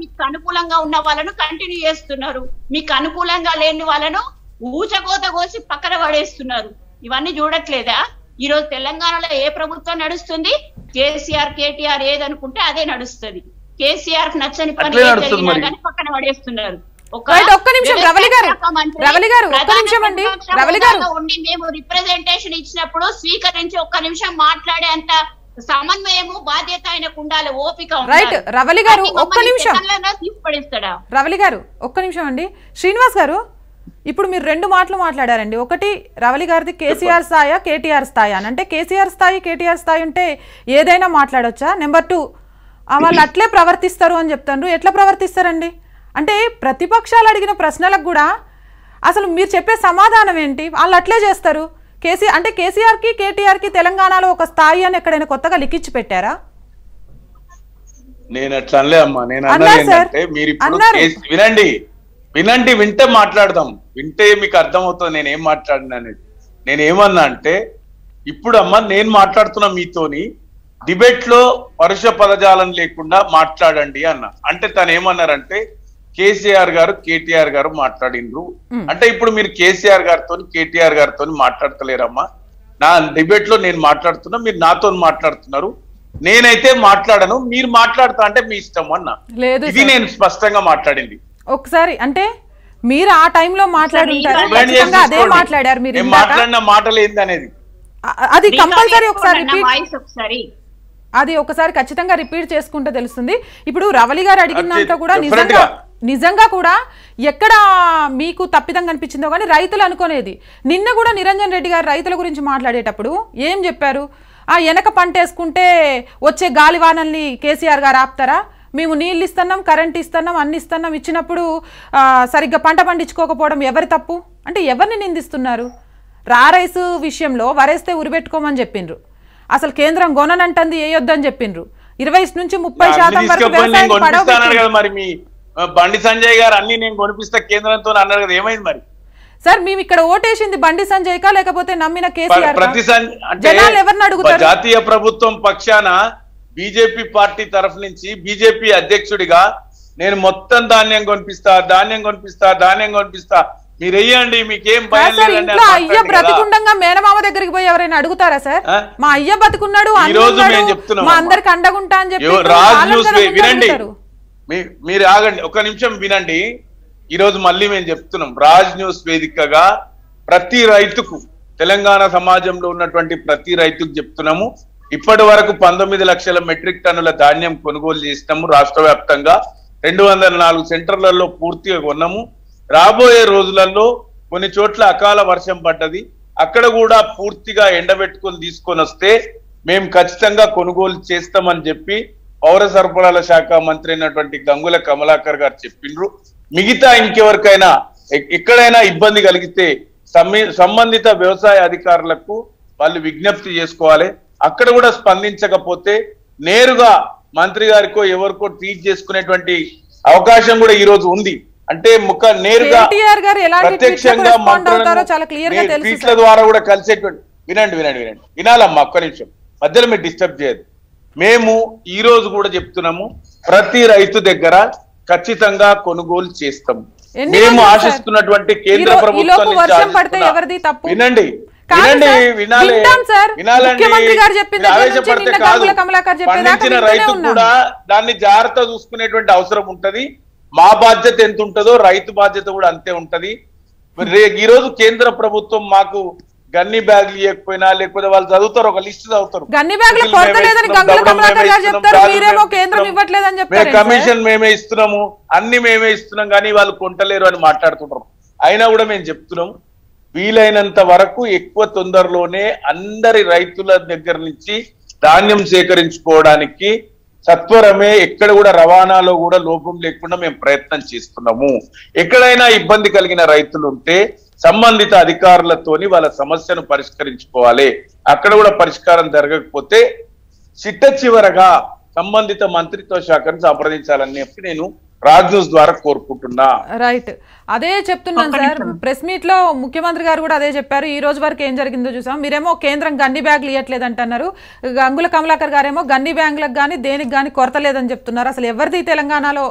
మీకు అనుకూలంగా ఉన్న వాళ్ళను కంటిన్యూ చేస్తున్నారు. మీకు అనుకూలంగా లేని వాళ్ళను ఊచకోత కోసి పక్కన పడేస్తున్నారు. ఇవన్నీ చూడట్లేదా? ఈ రోజు తెలంగాణలో ఏ ప్రభుత్వం నడుస్తుంది? కేసీఆర్ కేటీఆర్ ఏదనుకుంటే అదే నడుస్తుంది. కేసీఆర్కి నచ్చని పని పక్కన పడేస్తున్నారు. ఒక్క నిమిషం, రవలి గారు. రవలి గారు, ఒక్క నిమిషం అండి. రవలి గారు. ఉండి మేము రిప్రజెంటేషన్ ఇచ్చినప్పుడు స్వీకరించి ఒక్క నిమిషం మాట్లాడే అంత సమన్వయము బాధ్యత ఆయనకు ఉండాలి ఓపిక. రైట్, రవలి గారు, ఒక్క నిమిషం. రవలి గారు ఒక్క నిమిషం అండి శ్రీనివాస్ గారు ఇప్పుడు మీరు రెండు మాటలు మాట్లాడారండి ఒకటి రవలి గారిది కేసీఆర్ స్థాయా కేటీఆర్ స్థాయి అని అంటే కేసీఆర్ స్థాయి కేటీఆర్ స్థాయి ఉంటే ఏదైనా మాట్లాడొచ్చా నెంబర్ టూ ఆ, వాళ్ళు అట్లే ప్రవర్తిస్తారు అని చెప్తారు ఎట్లా ప్రవర్తిస్తారండి అంటే ప్రతిపక్షాలు అడిగిన ప్రశ్నలకు కూడా అసలు మీరు చెప్పే సమాధానం ఏంటి? వాళ్ళు అట్లే చేస్తారు. కేసీ అంటే కేసీఆర్కి కేటీఆర్కి తెలంగాణలో ఒక స్థాయి అని ఎక్కడైనా కొత్తగా లిఖించి పెట్టారా? నేను అట్లా అనలే అమ్మా. నేను అన్నది మీరు వినండి. వినండి వింటే మాట్లాడదాం. వింటే మీకు అర్థమవుతుంది నేను ఏం మాట్లాడినా అనేది. నేను ఏమన్నా అంటే ఇప్పుడు అమ్మ నేను మాట్లాడుతున్నా మీతోని డిబేట్లో పరుష పదజాలం లేకుండా మాట్లాడండి అన్న. అంటే తను ఏమన్నారంటే కేసీఆర్ గారు కేటీఆర్ గారు మాట్లాడిండ్రు. అంటే ఇప్పుడు మీరు కేసీఆర్ గారితో కేటీఆర్ గారితో మాట్లాడతలేరమ్మా. నా డిబేట్లో నేను మాట్లాడుతున్నా మీరు నాతో మాట్లాడుతున్నారు. నేనైతే మాట్లాడను మీరు మాట్లాడతా అంటే మీ ఇష్టం అన్న. లేదు ఇది. నేను స్పష్టంగా మాట్లాడింది. ఒకసారి అంటే మీరు ఆ టైంలో మాట్లాడుంటారు. ఖచ్చితంగా అదే. మాట్లాడారు మీరు. మాట్లాడిన మాటలు ఏంది అనేది అది కంపల్సరీ ఒకసారి రిపీట్ వాయిస్ ఒకసారి. అది ఒకసారి ఖచ్చితంగా రిపీట్ చేసుకుంటే తెలుస్తుంది. ఇప్పుడు రవలి గారు అడిగిన అది దాంట్లో కూడా నిజంగా గా. నిజంగా కూడా ఎక్కడ మీకు తప్పిదం కనిపించిందో కానీ రైతులు అనుకునేది. నిన్న కూడా నిరంజన్ రెడ్డి గారు రైతుల గురించి మాట్లాడేటప్పుడు ఏం చెప్పారు? ఆ వెనక పంట వేసుకుంటే వచ్చే గాలివానల్ని కేసీఆర్ గారు ఆపుతారా? మేము నీళ్ళు ఇస్తున్నాం కరెంట్ ఇస్తున్నాం అన్ని ఇస్తున్నాం ఇచ్చినప్పుడు సరిగ్గా పంట పండించుకోకపోవడం ఎవరి తప్పు? అంటే ఎవరిని నిందిస్తున్నారు? రా రైసు విషయంలో వరేస్తే ఉరిపెట్టుకోమని చెప్పిండ్రు. అసలు కేంద్రం గొననంటుంది వేయొద్దని చెప్పిండ్రు. ఇరవై నుంచి ముప్పై శాతం వరకు బండి సంజయ్ గారు అన్ని నేను కొనిపిస్తా కేంద్రంతో అన్నారు కదా ఏమైంది మరి సార్ మేము ఇక్కడ ఓటేసింది బండి సంజయ్ కా లేకపోతే నమ్మిన ప్ర- కేసీఆర్ కా? ప్రతి సం- అంటే జనాలు ఎవరిని అడుగుతారు జాతీయ ప్రభుత్వం పక్షాన బీజేపీ పార్టీ తరఫు నుంచి బీజేపీ అధ్యక్షుడిగా నేను మొత్తం ధాన్యం కొనిపిస్తా ధాన్యం కొనిపిస్తా ధాన్యం కొనిపిస్తా మీరు వెయ్యండి మీకేం అయ్య. బ్రతికుండంగా మేనమామ దగ్గరికి పోయి ఎవరైనా అడుగుతారా సార్? మా అయ్య బతుకున్నాడు మా. అందరికి అండగుంటా అని చెప్పి రాజ్ వినండి మీరు ఆగండి ఒక నిమిషం వినండి. ఈరోజు మళ్ళీ మేము చెప్తున్నాం రాజ్ న్యూస్ వేదికగా ప్రతి రైతుకు తెలంగాణ సమాజంలో ఉన్నటువంటి ప్రతి రైతుకు చెప్తున్నాము. ఇప్పటి వరకు పంతొమ్మిది లక్షల మెట్రిక్ టన్నుల ధాన్యం కొనుగోలు చేసినాము రాష్ట్ర వ్యాప్తంగా. రెండు వందల నాలుగు సెంటర్లలో పూర్తిగా కొన్నాము. రాబోయే రోజులలో కొన్ని చోట్ల అకాల వర్షం పడ్డది. అక్కడ కూడా పూర్తిగా ఎండబెట్టుకొని తీసుకొని వస్తే మేము ఖచ్చితంగా కొనుగోలు చేస్తామని చెప్పి పౌర సరఫరాల శాఖ మంత్రి అయినటువంటి గంగుల కమలాకర్ గారు చెప్పిండ్రు. మిగతా ఇంకెవరికైనా ఎక్కడైనా ఇబ్బంది కలిగితే సంబంధిత వ్యవసాయ అధికారులకు వాళ్ళు విజ్ఞప్తి చేసుకోవాలి. అక్కడ కూడా స్పందించకపోతే నేరుగా మంత్రి గారికో ఎవరికో ట్వీట్ చేసుకునేటువంటి అవకాశం కూడా ఈ రోజు ఉంది. అంటే ముఖ నేరుగా ప్రత్యక్షంగా ట్వీట్ల. ద్వారా కూడా కలిసేటువంటి వినండి వినండి వినండి. వినాలమ్మా ఒక్క నిమిషం. మధ్యలో మీరు డిస్టర్బ్ చేయదు మేము ఈ రోజు కూడా చెప్తున్నాము ప్రతి రైతు దగ్గర ఖచ్చితంగా కొనుగోలు చేస్తాం మేము? ఆశిస్తున్నటువంటి కేంద్ర ప్రభుత్వం? వినండి కాదు వినండి వినాలి. వినాలండి ఆవేశపడితే పండించిన రైతు. కూడా దాన్ని జాగ్రత్త చూసుకునేటువంటి అవసరం ఉంటది మా బాధ్యత ఎంత ఉంటుందో రైతు బాధ్యత కూడా అంతే ఉంటది ఈ రోజు కేంద్ర ప్రభుత్వం మాకు గన్ని బ్యాగులు ఇవ్వకపోయినా లేకపోతే వాళ్ళు చదువుతారు ఒక లిస్ట్ చదువుతారు. గన్ని బ్యాగుల? కమిషన్ మేమే ఇస్తున్నాము అన్ని మేమే ఇస్తున్నాం కానీ వాళ్ళు కొంటలేరు అని మాట్లాడుతుంటారు. అయినా కూడా మేము చెప్తున్నాం వీలైనంత వరకు ఎక్కువ తొందరలోనే అందరి రైతుల దగ్గర నుంచి ధాన్యం సేకరించుకోవడానికి సత్వరమే ఎక్కడ కూడా రవాణాలో కూడా లోపం లేకుండా మేము ప్రయత్నం చేస్తున్నాము. ఎక్కడైనా ఇబ్బంది కలిగిన రైతులు ఉంటే సంబంధిత అధికారులతోని వాళ్ళ సమస్యను పరిష్కరించుకోవాలి. అక్కడ కూడా పరిష్కారం జరగకపోతే చిట్ట చివరగా సంబంధిత మంత్రిత్వ శాఖను సంప్రదించాలని చెప్పి నేను రాజ్ న్యూస్ ద్వారా కోరుకుంటున్నా. రైట్. అదే చెప్తున్నాను సార్. ప్రెస్ మీట్లో ముఖ్యమంత్రి గారు కూడా అదే చెప్పారు. ఈ రోజు వరకు ఏం జరిగిందో చూసాం. మీరేమో కేంద్రం గన్ని బ్యాగులు ఇవ్వట్లేదు అంటున్నారు. గంగుల కమలాకర్ గారేమో గన్ని బ్యాంకులకు కానీ దేనికి కానీ కొరత లేదని చెప్తున్నారు. అసలు ఎవరిది తెలంగాణలో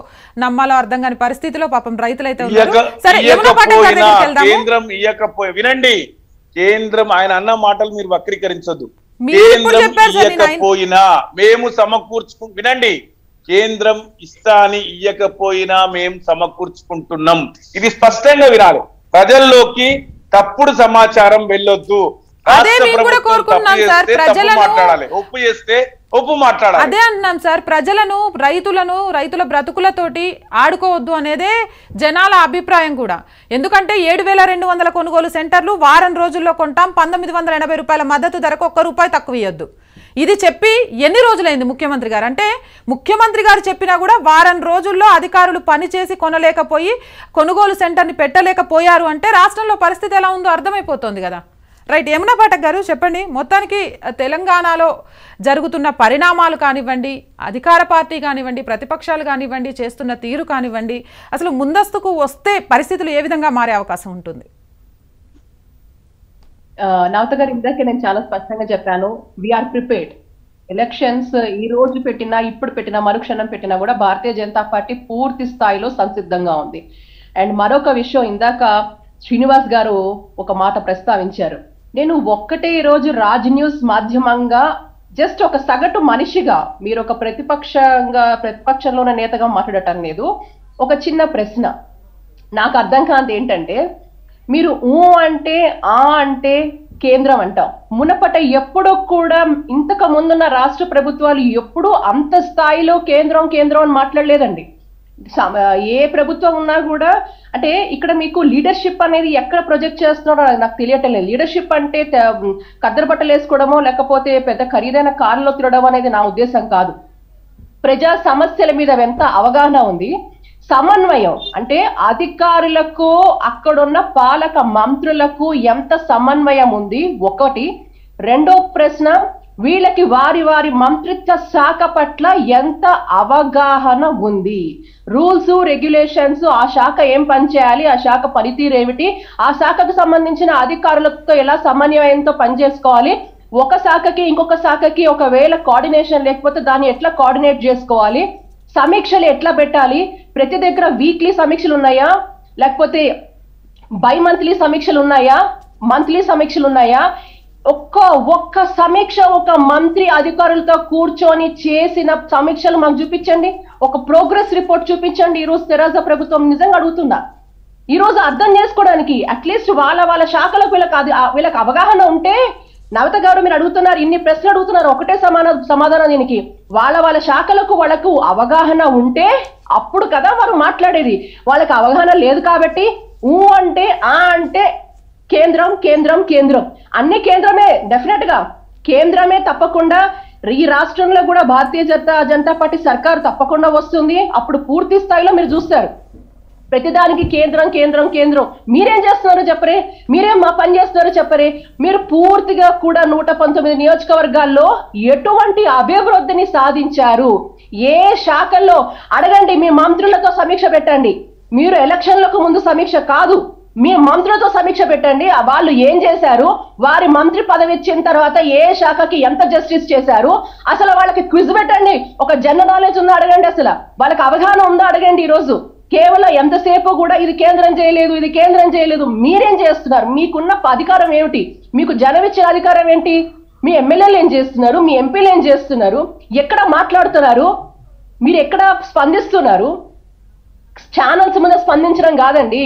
నమ్మాలో అర్థం కాని పరిస్థితిలో పాపం రైతులు అయితే సరే కేంద్రం ఇయ్యకపోయి వినండి. కేంద్రం ఆయన అన్న మాటలు మీరు వక్రీకరించొద్దు. మీరు ఇప్పుడు కేంద్రం ఇయ్యకపోయినా మేము సమకూర్చుకు వినండి. కేంద్రం ఇస్తా అని ఇయ్యకపోయినా మేము సమకూర్చుకుంటున్నాం. ఇది స్పష్టంగా వినాలి. ప్రజల్లోకి తప్పుడు సమాచారం వెళ్ళొద్దు. ఒప్పు చేస్తే ఒప్పు మాట్లాడాలి. అదే అంటున్నాం సార్ ప్రజలను రైతులను రైతుల బ్రతుకులతోటి ఆడుకోవద్దు అనేదే జనాల అభిప్రాయం కూడా. ఎందుకంటే ఏడు వేల రెండు వందల కొనుగోలు సెంటర్లు వారం రోజుల్లో కొంటాం పంతొమ్మిది వందల ఎనభై రూపాయల మద్దతు ధరకు ఒక్క రూపాయి తక్కువ ఇవ్వద్దు ఇది చెప్పి ఎన్ని రోజులైంది ముఖ్యమంత్రి గారు? అంటే ముఖ్యమంత్రి గారు చెప్పినా కూడా వారం రోజుల్లో అధికారులు పనిచేసి కొనలేకపోయి కొనుగోలు సెంటర్ని పెట్టలేకపోయారు అంటే రాష్ట్రంలో పరిస్థితి ఎలా ఉందో అర్థమైపోతుంది కదా. రైట్ యమునా పాఠక్ గారు చెప్పండి మొత్తానికి తెలంగాణలో జరుగుతున్న పరిణామాలు కానివ్వండి అధికార పార్టీ కానివ్వండి ప్రతిపక్షాలు కానివ్వండి చేస్తున్న తీరు కానివ్వండి అసలు ముందస్తుకు వస్తే పరిస్థితులు ఏ విధంగా మారే అవకాశం ఉంటుంది? నవత గారు ఇందాకే నేను చాలా స్పష్టంగా చెప్పాను వీఆర్ ప్రిపేర్డ్ ఎలక్షన్స్ ఈ రోజు పెట్టినా ఇప్పుడు పెట్టినా మరుక్షణం పెట్టినా కూడా భారతీయ జనతా పార్టీ పూర్తి స్థాయిలో సంసిద్ధంగా ఉంది. అండ్ మరొక విషయం ఇందాక శ్రీనివాస్ గారు ఒక మాట ప్రస్తావించారు. నేను ఒక్కటే రోజు రాజ్ న్యూస్ మాధ్యమంగా జస్ట్ ఒక సగటు మనిషిగా మీరు ఒక ప్రతిపక్షంగా ప్రతిపక్షంలో నేతగా మాట్లాడటం లేదు. ఒక చిన్న ప్రశ్న. నాకు అర్థం కాంతి ఏంటంటే మీరు ఊ అంటే ఆ అంటే కేంద్రం అంటాం. మునపట ఎప్పుడో కూడా ఇంతకు ముందున్న రాష్ట్ర ప్రభుత్వాలు ఎప్పుడూ అంత స్థాయిలో కేంద్రం కేంద్రం అని మాట్లాడలేదండి. ఏ ప్రభుత్వం ఉన్నా కూడా అంటే ఇక్కడ మీకు లీడర్షిప్ అనేది ఎక్కడ ప్రొజెక్ట్ చేస్తున్నారో నాకు తెలియటం లేదు లీడర్షిప్ అంటే కద్దరు బట్టలు వేసుకోవడమో లేకపోతే పెద్ద ఖరీదైన కారులో తిరగడం అనేది నా ఉద్దేశం కాదు. ప్రజా సమస్యల మీద ఎంత అవగాహన ఉంది. సమన్వయం. అంటే అధికారులకు అక్కడున్న పాలక మంత్రులకు ఎంత సమన్వయం ఉంది? ఒకటి. రెండో ప్రశ్న వీళ్ళకి వారి వారి మంత్రిత్వ శాఖ పట్ల ఎంత అవగాహన ఉంది? రూల్స్ రెగ్యులేషన్స్ ఆ శాఖ ఏం పనిచేయాలి ఆ శాఖ పనితీరు ఏమిటి? ఆ శాఖకు సంబంధించిన అధికారులతో ఎలా సమన్వయంతో పనిచేసుకోవాలి ఒక శాఖకి ఇంకొక శాఖకి ఒకవేళ కోఆర్డినేషన్ లేకపోతే దాన్ని ఎట్లా కోఆర్డినేట్ చేసుకోవాలి? సమీక్షలు ఎట్లా పెట్టాలి? ప్రతి దగ్గర వీక్లీ సమీక్షలు ఉన్నాయా? లేకపోతే బై మంత్లీ సమీక్షలు ఉన్నాయా? మంత్లీ సమీక్షలు ఉన్నాయా? ఒక్క ఒక్క సమీక్ష ఒక మంత్రి అధికారులతో కూర్చొని చేసిన సమీక్షలు మాకు చూపించండి. ఒక ప్రోగ్రెస్ రిపోర్ట్ చూపించండి. ఈరోజు తెరాస తెరాజ ప్రభుత్వం నిజంగా అడుగుతుందా? ఈరోజు అర్థం చేసుకోవడానికి అట్లీస్ట్ వాళ్ళ వాళ్ళ శాఖలకు వీళ్ళకి అది వీళ్ళకి అవగాహన ఉంటే నవత గారు మీరు అడుగుతున్నారు ఇన్ని ప్రశ్నలు అడుగుతున్నారు ఒకటే సమాన సమాధానం దీనికి. వాళ్ళ వాళ్ళ శాఖలకు వాళ్ళకు అవగాహన ఉంటే అప్పుడు కదా వారు మాట్లాడేది. వాళ్ళకి అవగాహన లేదు కాబట్టి ఊ అంటే ఆ అంటే కేంద్రం కేంద్రం కేంద్రం. అన్ని కేంద్రమే డెఫినెట్గా కేంద్రమే తప్పకుండా ఈ రాష్ట్రంలో కూడా భారతీయ జనతా జనతా పార్టీ సర్కారు తప్పకుండా వస్తుంది. అప్పుడు పూర్తి స్థాయిలో మీరు చూస్తారు. ప్రతిదానికి కేంద్రం కేంద్రం కేంద్రం. మీరేం చేస్తున్నారో చెప్పరే? మీరేం మా పని చేస్తున్నారో చెప్పరే? మీరు పూర్తిగా కూడా నూట పంతొమ్మిది నియోజకవర్గాల్లో ఎటువంటి అభివృద్ధిని సాధించారు? ఏ శాఖల్లో? అడగండి మీ మంత్రులతో సమీక్ష పెట్టండి. మీరు ఎలక్షన్లకు ముందు సమీక్ష కాదు. మీ మంత్రులతో సమీక్ష పెట్టండి. వాళ్ళు ఏం చేశారు? వారి మంత్రి పదవి ఇచ్చిన తర్వాత ఏ శాఖకి ఎంత జస్టిస్ చేశారు? అసలు వాళ్ళకి క్విజ్ పెట్టండి. ఒక జనరల్ నాలెడ్జ్ ఉందో అడగండి అసలు. వాళ్ళకి అవగాహన ఉందో అడగండి ఈ రోజు కేవలం ఎంతసేపు కూడా ఇది కేంద్రం చేయలేదు ఇది కేంద్రం చేయలేదు. మీరేం చేస్తున్నారు? మీకున్న అధికారం ఏమిటి? మీకు జనం ఇచ్చిన అధికారం ఏంటి? మీ ఎమ్మెల్యేలు ఏం చేస్తున్నారు? మీ ఎంపీలు ఏం చేస్తున్నారు? ఎక్కడ మాట్లాడుతున్నారు? మీరు ఎక్కడ స్పందిస్తున్నారు? ఛానల్స్ మీద స్పందించడం కాదండి.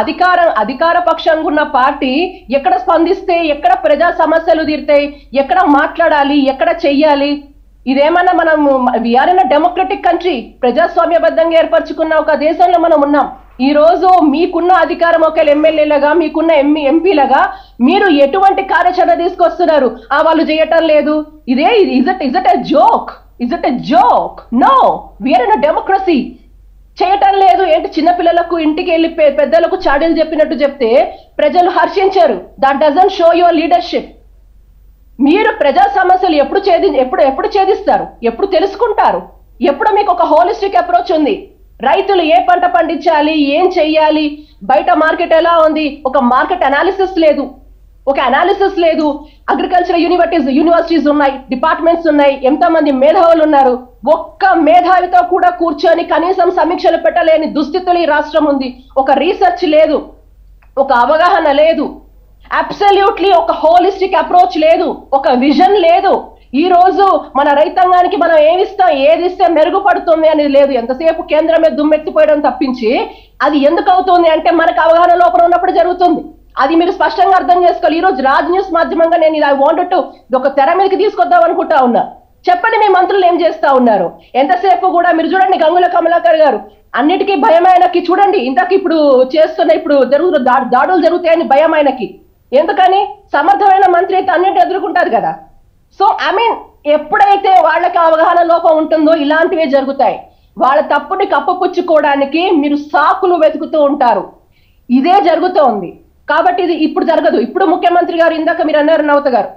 అధికార అధికార పక్షంగా ఉన్న పార్టీ ఎక్కడ స్పందిస్తే ఎక్కడ ప్రజా సమస్యలు తీరుతాయి ఎక్కడ మాట్లాడాలి ఎక్కడ చెయ్యాలి ఇదేమన్నా మనం విఆర్ ఇన్ డెమోక్రటిక్ కంట్రీ ప్రజాస్వామ్యబద్ధంగా ఏర్పరచుకున్న ఒక దేశంలో మనం ఉన్నాం. ఈ రోజు మీకున్న అధికారం ఒక ఎమ్మెల్యేలుగా మీకున్న ఎంపీ ఎంపీలుగా మీరు ఎటువంటి కార్యాచరణ తీసుకొస్తున్నారు? ఆ వాళ్ళు చేయటం లేదు. ఇదే is it is it a joke is it a joke no we are in democracy చేయటం లేదు. ఏంటి? చిన్నపిల్లలకు ఇంటికి వెళ్ళి పెద్దలకు చాడీలు చెప్పినట్టు చెప్తే ప్రజలు హర్షించారు. That doesn't show your leadership మీరు ప్రజా సమస్యలు ఎప్పుడు ఛేది ఎప్పుడు ఎప్పుడు ఛేదిస్తారు? ఎప్పుడు తెలుసుకుంటారు? ఎప్పుడు మీకు ఒక హోలిస్టిక్ అప్రోచ్ ఉంది? రైతులు ఏ పంట పండించాలి? ఏం చెయ్యాలి? బయట మార్కెట్ ఎలా ఉంది? ఒక మార్కెట్ అనాలిసిస్ లేదు. ఒక అనాలిసిస్ లేదు. అగ్రికల్చర్ యూనివర్సిటీస్ యూనివర్సిటీస్ ఉన్నాయి. డిపార్ట్మెంట్స్ ఉన్నాయి. ఎంతమంది మేధావులు ఉన్నారు? ఒక్క మేధావితో కూడా కూర్చొని కనీసం సమీక్షలు పెట్టలేని దుస్థితులు ఈ రాష్ట్రం ఉంది. ఒక రీసెర్చ్ లేదు. ఒక అవగాహన లేదు. అబ్సల్యూట్లీ ఒక హోలిస్టిక్ అప్రోచ్ లేదు ఒక విజన్ లేదు. ఈ రోజు మన రైతాంగానికి మనం ఏమిస్తాం ఏది ఇస్తే మెరుగుపడుతుంది అనేది లేదు. ఎంతసేపు కేంద్రమే దుమ్మెత్తిపోయడం తప్పించి అది ఎందుకు అవుతుంది అంటే మనకు అవగాహన లోపల ఉన్నప్పుడు జరుగుతుంది. అది మీరు స్పష్టంగా అర్థం చేసుకోవాలి. ఈ రోజు రాజ్ న్యూస్ మాధ్యమంగా నేను ఇలా వాంట్ ఒక తెర మీదకి తీసుకొద్దాం అనుకుంటా ఉన్నా. చెప్పండి మీ మంత్రులు ఏం చేస్తా ఉన్నారు? ఎంతసేపు కూడా మీరు చూడండి గంగుల కమలాకర్ గారు. అన్నిటికీ భయం ఆయనకి. చూడండి ఇంతకు ఇప్పుడు చేస్తున్న ఇప్పుడు జరుగుతున్న దాడులు జరుగుతాయని భయం ఆయనకి. ఎందుకని? సమర్థమైన మంత్రి అయితే అన్నిటి ఎదుర్కొంటారు కదా. సో ఐ మీన్ ఎప్పుడైతే వాళ్ళకి అవగాహన లోపం ఉంటుందో ఇలాంటివే జరుగుతాయి. వాళ్ళ తప్పుని కప్పపుచ్చుకోవడానికి మీరు సాకులు వెతుకుతూ ఉంటారు. ఇదే జరుగుతోంది. కాబట్టి ఇది ఇప్పుడు జరగదు. ఇప్పుడు ముఖ్యమంత్రి గారు ఇందాక మీరు అన్నారు నవత గారు.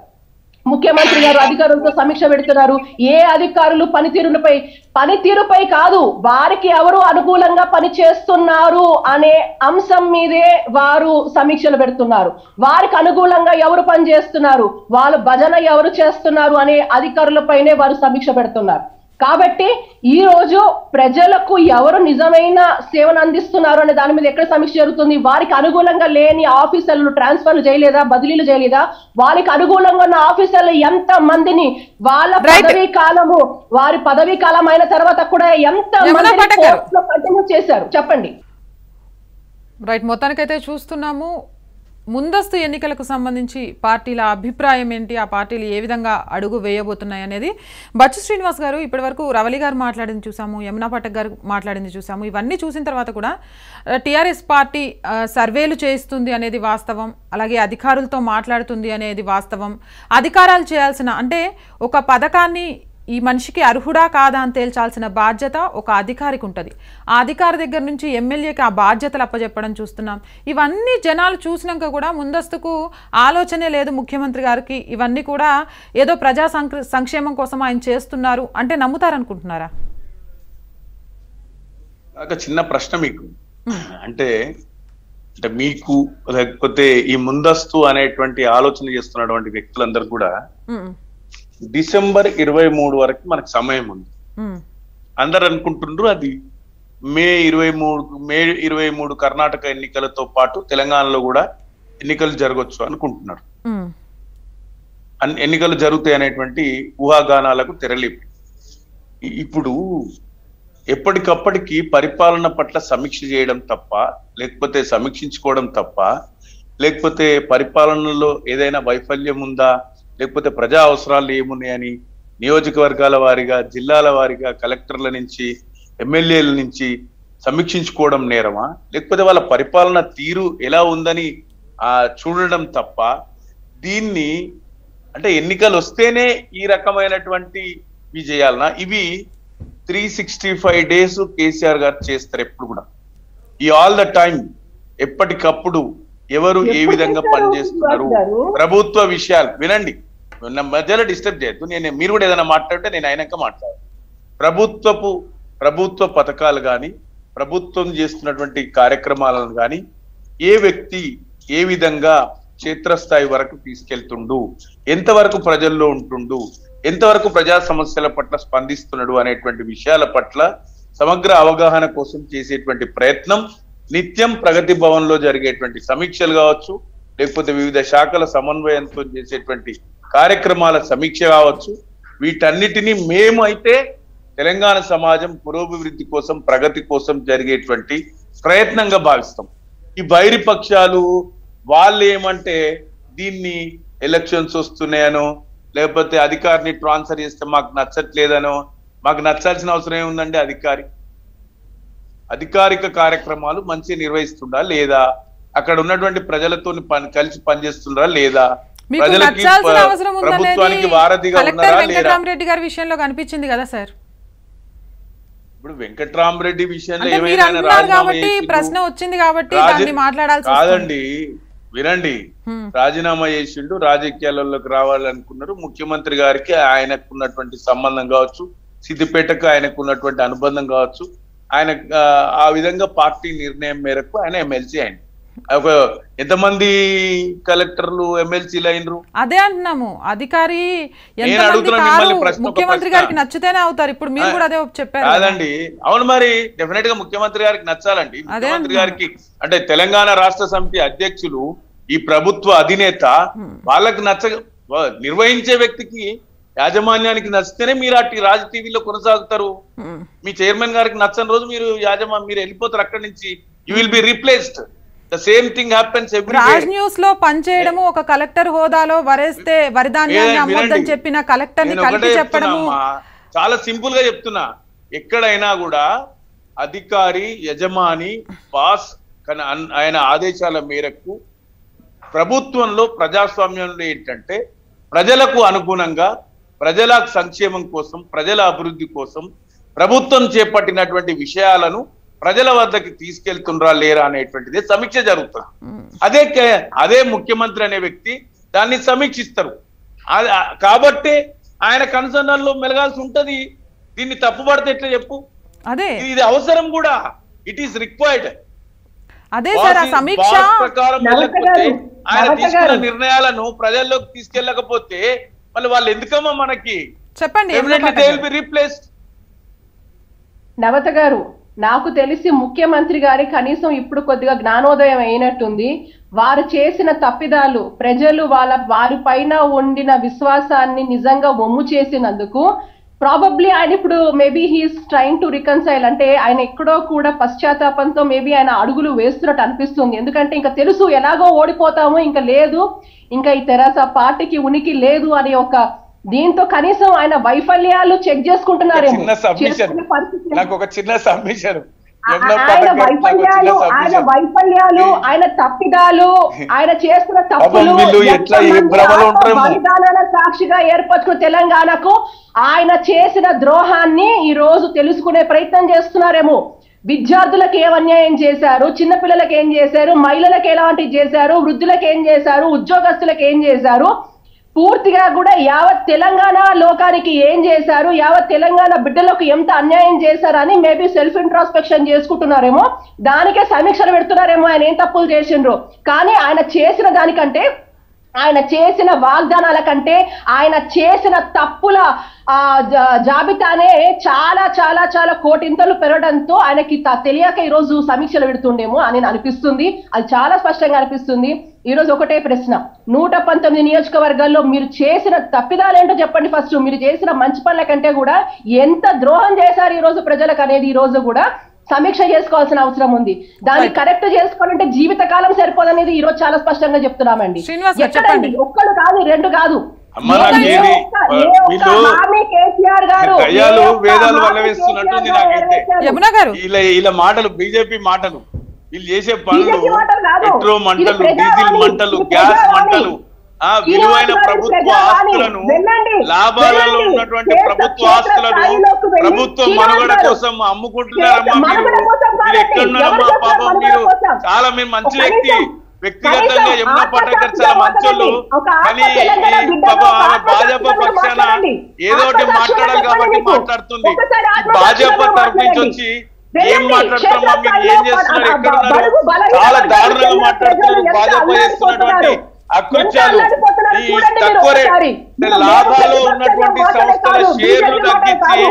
ముఖ్యమంత్రి గారు అధికారులతో సమీక్ష పెడుతున్నారు. ఏ అధికారులు పనితీరుపై పనితీరుపై కాదు వారికి ఎవరు అనుకూలంగా పని చేస్తున్నారు అనే అంశం మీదే వారు సమీక్షలు పెడుతున్నారు. వారికి అనుకూలంగా ఎవరు పని చేస్తున్నారు వాళ్ళు భజన ఎవరు చేస్తున్నారు అనే అధికారులపైనే వారు సమీక్ష పెడుతున్నారు. కాబట్టి ఈ రోజు ప్రజలకు ఎవరు నిజమైన సేవను అందిస్తున్నారు అనే దాని మీద ఎక్కడ సమీక్ష జరుగుతుంది? వారికి అనుకూలంగా లేని ఆఫీసర్లు ట్రాన్స్ఫర్లు చేయలేదా? బదిలీలు చేయలేదా? వారికి అనుకూలంగా ఉన్న ఆఫీసర్లు ఎంత మందిని వాళ్ళ. పదవీ కాలము వారి పదవీ కాలం అయిన తర్వాత కూడా ఎంత. కోర్టులో కంటిన్యూ చేశారు? చెప్పండి. రైట్ మొత్తానికైతే చూస్తున్నాము ముందస్తు ఎన్నికలకు సంబంధించి పార్టీల అభిప్రాయం ఏంటి? ఆ పార్టీలు ఏ విధంగా అడుగు వేయబోతున్నాయి అనేది బచ్చు శ్రీనివాస్ గారు ఇప్పటివరకు రవలి గారు మాట్లాడింది చూసాము యమునా పటక్ గారు మాట్లాడింది చూసాము. ఇవన్నీ చూసిన తర్వాత కూడా టీఆర్ఎస్ పార్టీ సర్వేలు చేయిస్తుంది అనేది వాస్తవం అలాగే అధికారులతో మాట్లాడుతుంది అనేది వాస్తవం. అధికారాలు చేయాల్సిన అంటే ఒక పథకాన్ని ఈ మనిషికి అర్హుడా కాదా అని తేల్చాల్సిన బాధ్యత ఒక అధికారికి ఉంటుంది. ఆ అధికారి దగ్గర నుంచి ఎమ్మెల్యేకి ఆ బాధ్యతలు అప్పచెప్పడం చూస్తున్నాం. ఇవన్నీ జనాలు చూసినాక కూడా ముందస్తుకు ఆలోచనే లేదు ముఖ్యమంత్రి గారికి. ఇవన్నీ కూడా ఏదో ప్రజా సంక్ష- సంక్షేమం కోసం ఆయన చేస్తున్నారు అంటే నమ్ముతారనుకుంటున్నారా? ఒక చిన్న ప్రశ్న మీకు. అంటే అంటే మీకు లేకపోతే ఈ ముందస్తు అనేటువంటి ఆలోచన చేస్తున్నటువంటి వ్యక్తులందరూ కూడా డిసెంబర్ ఇరవై మూడు వరకు మనకు సమయం ఉంది. అందరు అనుకుంటుండ్రు అది మే ఇరవై మూడు మే ఇరవై మూడు కర్ణాటక ఎన్నికలతో పాటు తెలంగాణలో కూడా ఎన్నికలు జరగవచ్చు అనుకుంటున్నారు. ఎన్నికలు జరుగుతాయి అనేటువంటి ఊహాగానాలకు తెరలేపి. ఇప్పుడు ఎప్పటికప్పటికి పరిపాలన పట్ల సమీక్ష చేయడం తప్ప లేకపోతే సమీక్షించుకోవడం తప్ప లేకపోతే పరిపాలనలో ఏదైనా వైఫల్యం ఉందా లేకపోతే ప్రజా అవసరాలు ఏమున్నాయని నియోజకవర్గాల వారీగా జిల్లాల వారీగా కలెక్టర్ల నుంచి ఎమ్మెల్యేల నుంచి సమీక్షించుకోవడం నేరమా? లేకపోతే వాళ్ళ పరిపాలన తీరు ఎలా ఉందని ఆ చూడడం తప్ప దీన్ని అంటే ఎన్నికలు వస్తేనే ఈ రకమైనటువంటి విజయాలన ఇవి three sixty five days KCR garu చేస్తారు ఎప్పుడు కూడా. ఈ ఆల్ ద టైం ఎప్పటికప్పుడు ఎవరు ఏ విధంగా పనిచేస్తున్నారు? ప్రభుత్వ విషయాలు వినండి. నా మధ్యలో డిస్టర్బ్ చేయొద్దు. నేను మీరు కూడా ఏదైనా మాట్లాడితే నేను అయినాక మాట్లాడు ప్రభుత్వపు ప్రభుత్వ పథకాలు కానీ ప్రభుత్వం చేస్తున్నటువంటి కార్యక్రమాలను కానీ ఏ వ్యక్తి ఏ విధంగా క్షేత్రస్థాయి వరకు తీసుకెళ్తుండు? ఎంతవరకు ప్రజల్లో ఉంటుండు? ఎంతవరకు ప్రజా సమస్యల పట్ల స్పందిస్తున్నాడు అనేటువంటి విషయాల పట్ల సమగ్ర అవగాహన కోసం చేసేటువంటి ప్రయత్నం నిత్యం ప్రగతి భవన్లో జరిగేటువంటి సమీక్షలు కావచ్చు లేకపోతే వివిధ శాఖల సమన్వయంతో చేసేటువంటి కార్యక్రమాల సమీక్ష కావచ్చు. వీటన్నిటినీ మేము అయితే తెలంగాణ సమాజం పురోభివృద్ధి కోసం ప్రగతి కోసం జరిగేటువంటి ప్రయత్నంగా భావిస్తాం. ఈ వైరి పక్షాలు వాళ్ళు ఏమంటే దీన్ని ఎలక్షన్స్ వస్తున్నాయనో లేకపోతే అధికారిని ట్రాన్స్ఫర్ చేస్తే మాకు నచ్చట్లేదనో మాకు నచ్చాల్సిన అవసరం ఏముందండి అధికారి? అధికారిక కార్యక్రమాలు మంచిగా నిర్వహిస్తుందా లేదా? అక్కడ ఉన్నటువంటి ప్రజలతో పని కలిసి పనిచేస్తుందా లేదా? మీకు నచ్చాల్సిన అవసరం ఉందనేది కలెక్టర్ వెంకటరామరెడ్డి గారి విషయంలో కనిపించింది కదా సార్ ఇప్పుడు వెంకట్రామరెడ్డి విషయంలో ఏమైనా కాబట్టి. ప్రశ్న వచ్చింది కాబట్టి దాన్ని మాట్లాడాల్సి. కాదండి వినండి. రాజీనామా చేసిండు రాజకీయాలలోకి రావాలనుకున్నారు ముఖ్యమంత్రి గారికి ఆయనకు ఉన్నటువంటి సంబంధం కావచ్చు సిద్దిపేటకు ఆయనకు ఉన్నటువంటి అనుబంధం కావచ్చు ఆయన ఆ, ఆ విధంగా పార్టీ నిర్ణయం మేరకు ఆయన ఎమ్మెల్సీ అయింది ఒక ఎంతమంది కలెక్టర్లు ఎమ్మెల్సీలు అయినరు? అదే అంటున్నాము. అధికారి ముఖ్యమంత్రి. గారికి నచ్చితేనే అవుతారు. ఇప్పుడు మీరు కూడా అదే చెప్పారు కదా. కాదండి. అవును మరి డెఫినెట్గా ముఖ్యమంత్రి గారికి నచ్చాలండి. ముఖ్యమంత్రి. గారికి అంటే తెలంగాణ రాష్ట్ర సమితి అధ్యక్షులు ఈ ప్రభుత్వ అధినేత వాళ్ళకి నచ్చ నిర్వహించే వ్యక్తికి యాజమాన్యానికి నచ్చితేనే మీరు అటు రాజ టీవీలో కొనసాగుతారు. మీ చైర్మన్ గారికి నచ్చని రోజు మీరు యాజమా మీరు వెళ్ళిపోతారు అక్కడి నుంచి. You will be replaced the same thing happens Raj న్యూస్లో పనిచేయడము ఒక కలెక్టర్ హోదాలో వరేస్తే వరిధాన్యాన్ని అమ్మొద్దని. చెప్పిన కలెక్టర్ని కలిపి చెప్పడము. చాలా సింపుల్గా చెప్తున్నా. ఎక్కడైనా కూడా అధికారి యజమాని బాస్ ఆయన ఆదేశాల మేరకు ప్రభుత్వంలో ప్రజాస్వామ్యంలో ఏంటంటే ప్రజలకు అనుగుణంగా ప్రజల సంక్షేమం కోసం ప్రజల అభివృద్ధి కోసం ప్రభుత్వం చేపట్టినటువంటి విషయాలను ప్రజల వద్దకి తీసుకెళ్తుండ్రా లేరా అనేటువంటిది సమీక్ష జరుగుతుంది. అదే కే- అదే ముఖ్యమంత్రి అనే వ్యక్తి దాన్ని సమీక్షిస్తారు. కాబట్టి ఆయన కన్సర్నల్లో మెలగాల్సి ఉంటది. దీన్ని తప్పుపడితే ఎట్లా చెప్పు? అదే. ఇది అవసరం కూడా. ఇట్ ఈస్ రిక్వైర్డ్ అదే సార్ ఆ సమీక్ష ప్రకారం ఆయన తీసుకున్న. నిర్ణయాలను ప్రజల్లోకి తీసుకెళ్ళకపోతే మళ్ళీ వాళ్ళు ఎందుకమ్మా మనకి? చెప్పండి రీప్లేస్డ్ నవత గారు నాకు తెలిసి ముఖ్యమంత్రి గారి కనీసం ఇప్పుడు కొద్దిగా జ్ఞానోదయం అయినట్టుంది. వారు చేసిన తప్పిదాలు ప్రజలు వాళ్ళ వారి పైన ఉండిన విశ్వాసాన్ని నిజంగా ఒమ్ము చేసినందుకు ప్రాబబ్లీ ఆయన ఇప్పుడు maybe he's trying to reconcile అంటే ఆయన ఎక్కడో కూడా పశ్చాత్తాపంతో మేబీ ఆయన అడుగులు వేస్తున్నట్టు అనిపిస్తుంది. ఎందుకంటే ఇంకా తెలుసు ఎలాగో ఓడిపోతాము ఇంకా లేదు. ఇంకా ఈ తెరాస పార్టీకి ఉనికి లేదు అనే ఒక దీంతో కనీసం ఆయన వైఫల్యాలు చెక్ చేసుకుంటున్నారేమో. చిన్న సబ్మిషన్ చేసుకునే పరిస్థితి నాకు ఒక చిన్న సబ్మిషన్ ఆయన వైఫల్యాలు ఆయన వైఫల్యాలు ఆయన తప్పిదాలు ఆయన చేస్తున్న తప్పులు. బలిదానాల సాక్షిగా ఏర్పరచుకున్న తెలంగాణకు ఆయన చేసిన ద్రోహాన్ని ఈ రోజు తెలుసుకునే ప్రయత్నం చేస్తున్నారేమో. విద్యార్థులకు ఏం అన్యాయం చేశారు? చిన్నపిల్లలకు ఏం చేశారు? మహిళలకు ఎలాంటివి చేశారు? వృద్ధులకు ఏం చేశారు? ఉద్యోగస్తులకు ఏం చేశారు? పూర్తిగా కూడా యావత్ తెలంగాణ లోకానికి ఏం చేశారు యావత్ తెలంగాణ బిడ్డలకు ఎంత అన్యాయం చేశారని మేబీ సెల్ఫ్ ఇంట్రాస్పెక్షన్ చేసుకుంటున్నారేమో దానికే సమీక్షలు పెడుతున్నారేమో ఆయన ఏం తప్పులు చేసిండ్రు. కానీ ఆయన చేసిన దానికంటే ఆయన చేసిన వాగ్దానాల కంటే ఆయన చేసిన తప్పుల ఆ జా- జాబితానే చాలా చాలా చాలా కోటింతలు పెరగడంతో ఆయనకి తెలియక ఈరోజు సమీక్షలు పెడుతుండేమో అని అనిపిస్తుంది. అది చాలా స్పష్టంగా అనిపిస్తుంది. ఈరోజు ఒకటే ప్రశ్న. నూట పంతొమ్మిది నియోజకవర్గాల్లో మీరు చేసిన తప్పిదాలేంటో చెప్పండి ఫస్ట్. మీరు చేసిన మంచి పనుల కంటే కూడా ఎంత ద్రోహం చేశారు ఈరోజు ప్రజలకు అనేది ఈరోజు కూడా సమీక్ష చేసుకోవాల్సిన అవసరం ఉంది. దాన్ని కరెక్ట్ చేసుకోవాలంటే జీవితకాలం సరిపోదనేది ఈ రోజు చాలా స్పష్టంగా చెప్తున్నామండి. ఎక్కడండి? చెప్పండి. ఒక్కడు కాదు రెండు కాదు. వేదాలు వల్లవేస్తున్నట్టుంది నాకైతే. ఇలా ఇలా మాటలు బీజేపీ మాటలు. వీళ్ళు చేసే పనులు మాటలు డీజిల్ మంటలు గ్యాస్. మంటలు. ఆ విలువైన ప్రభుత్వ. ఆస్తులను లాభాలలో. ఉన్నటువంటి ప్రభుత్వ ఆస్తులను ప్రభుత్వ మనుగడ. కోసం అమ్ముకుంటున్నారమ్మా మీరు మీరు. ఎక్కడున్నారమ్మా పాపం మీరు? చాలా మీరు మంచి వ్యక్తి వ్యక్తిగతంగా యమునా పటేకర్ చాలా మంచోళ్ళు కానీ భాజపా పక్షాన. ఏదో ఒకటి మాట్లాడాలి కాబట్టి. మాట్లాడుతుంది భాజపా తరఫు నుంచి. వచ్చి ఏం వెళ్ళండి. మాట్లాడుతున్నారమ్మా మీరు ఏం చేస్తున్నారు ఎక్కడున్నారు చాలా దారుణంగా మాట్లాడుతున్నారు భాజపా చేస్తున్నటువంటి. అకృత్యాలు. ఈ తక్కువ లాభాలు ఉన్నటువంటి సంస్థల షేర్లు తగ్గించి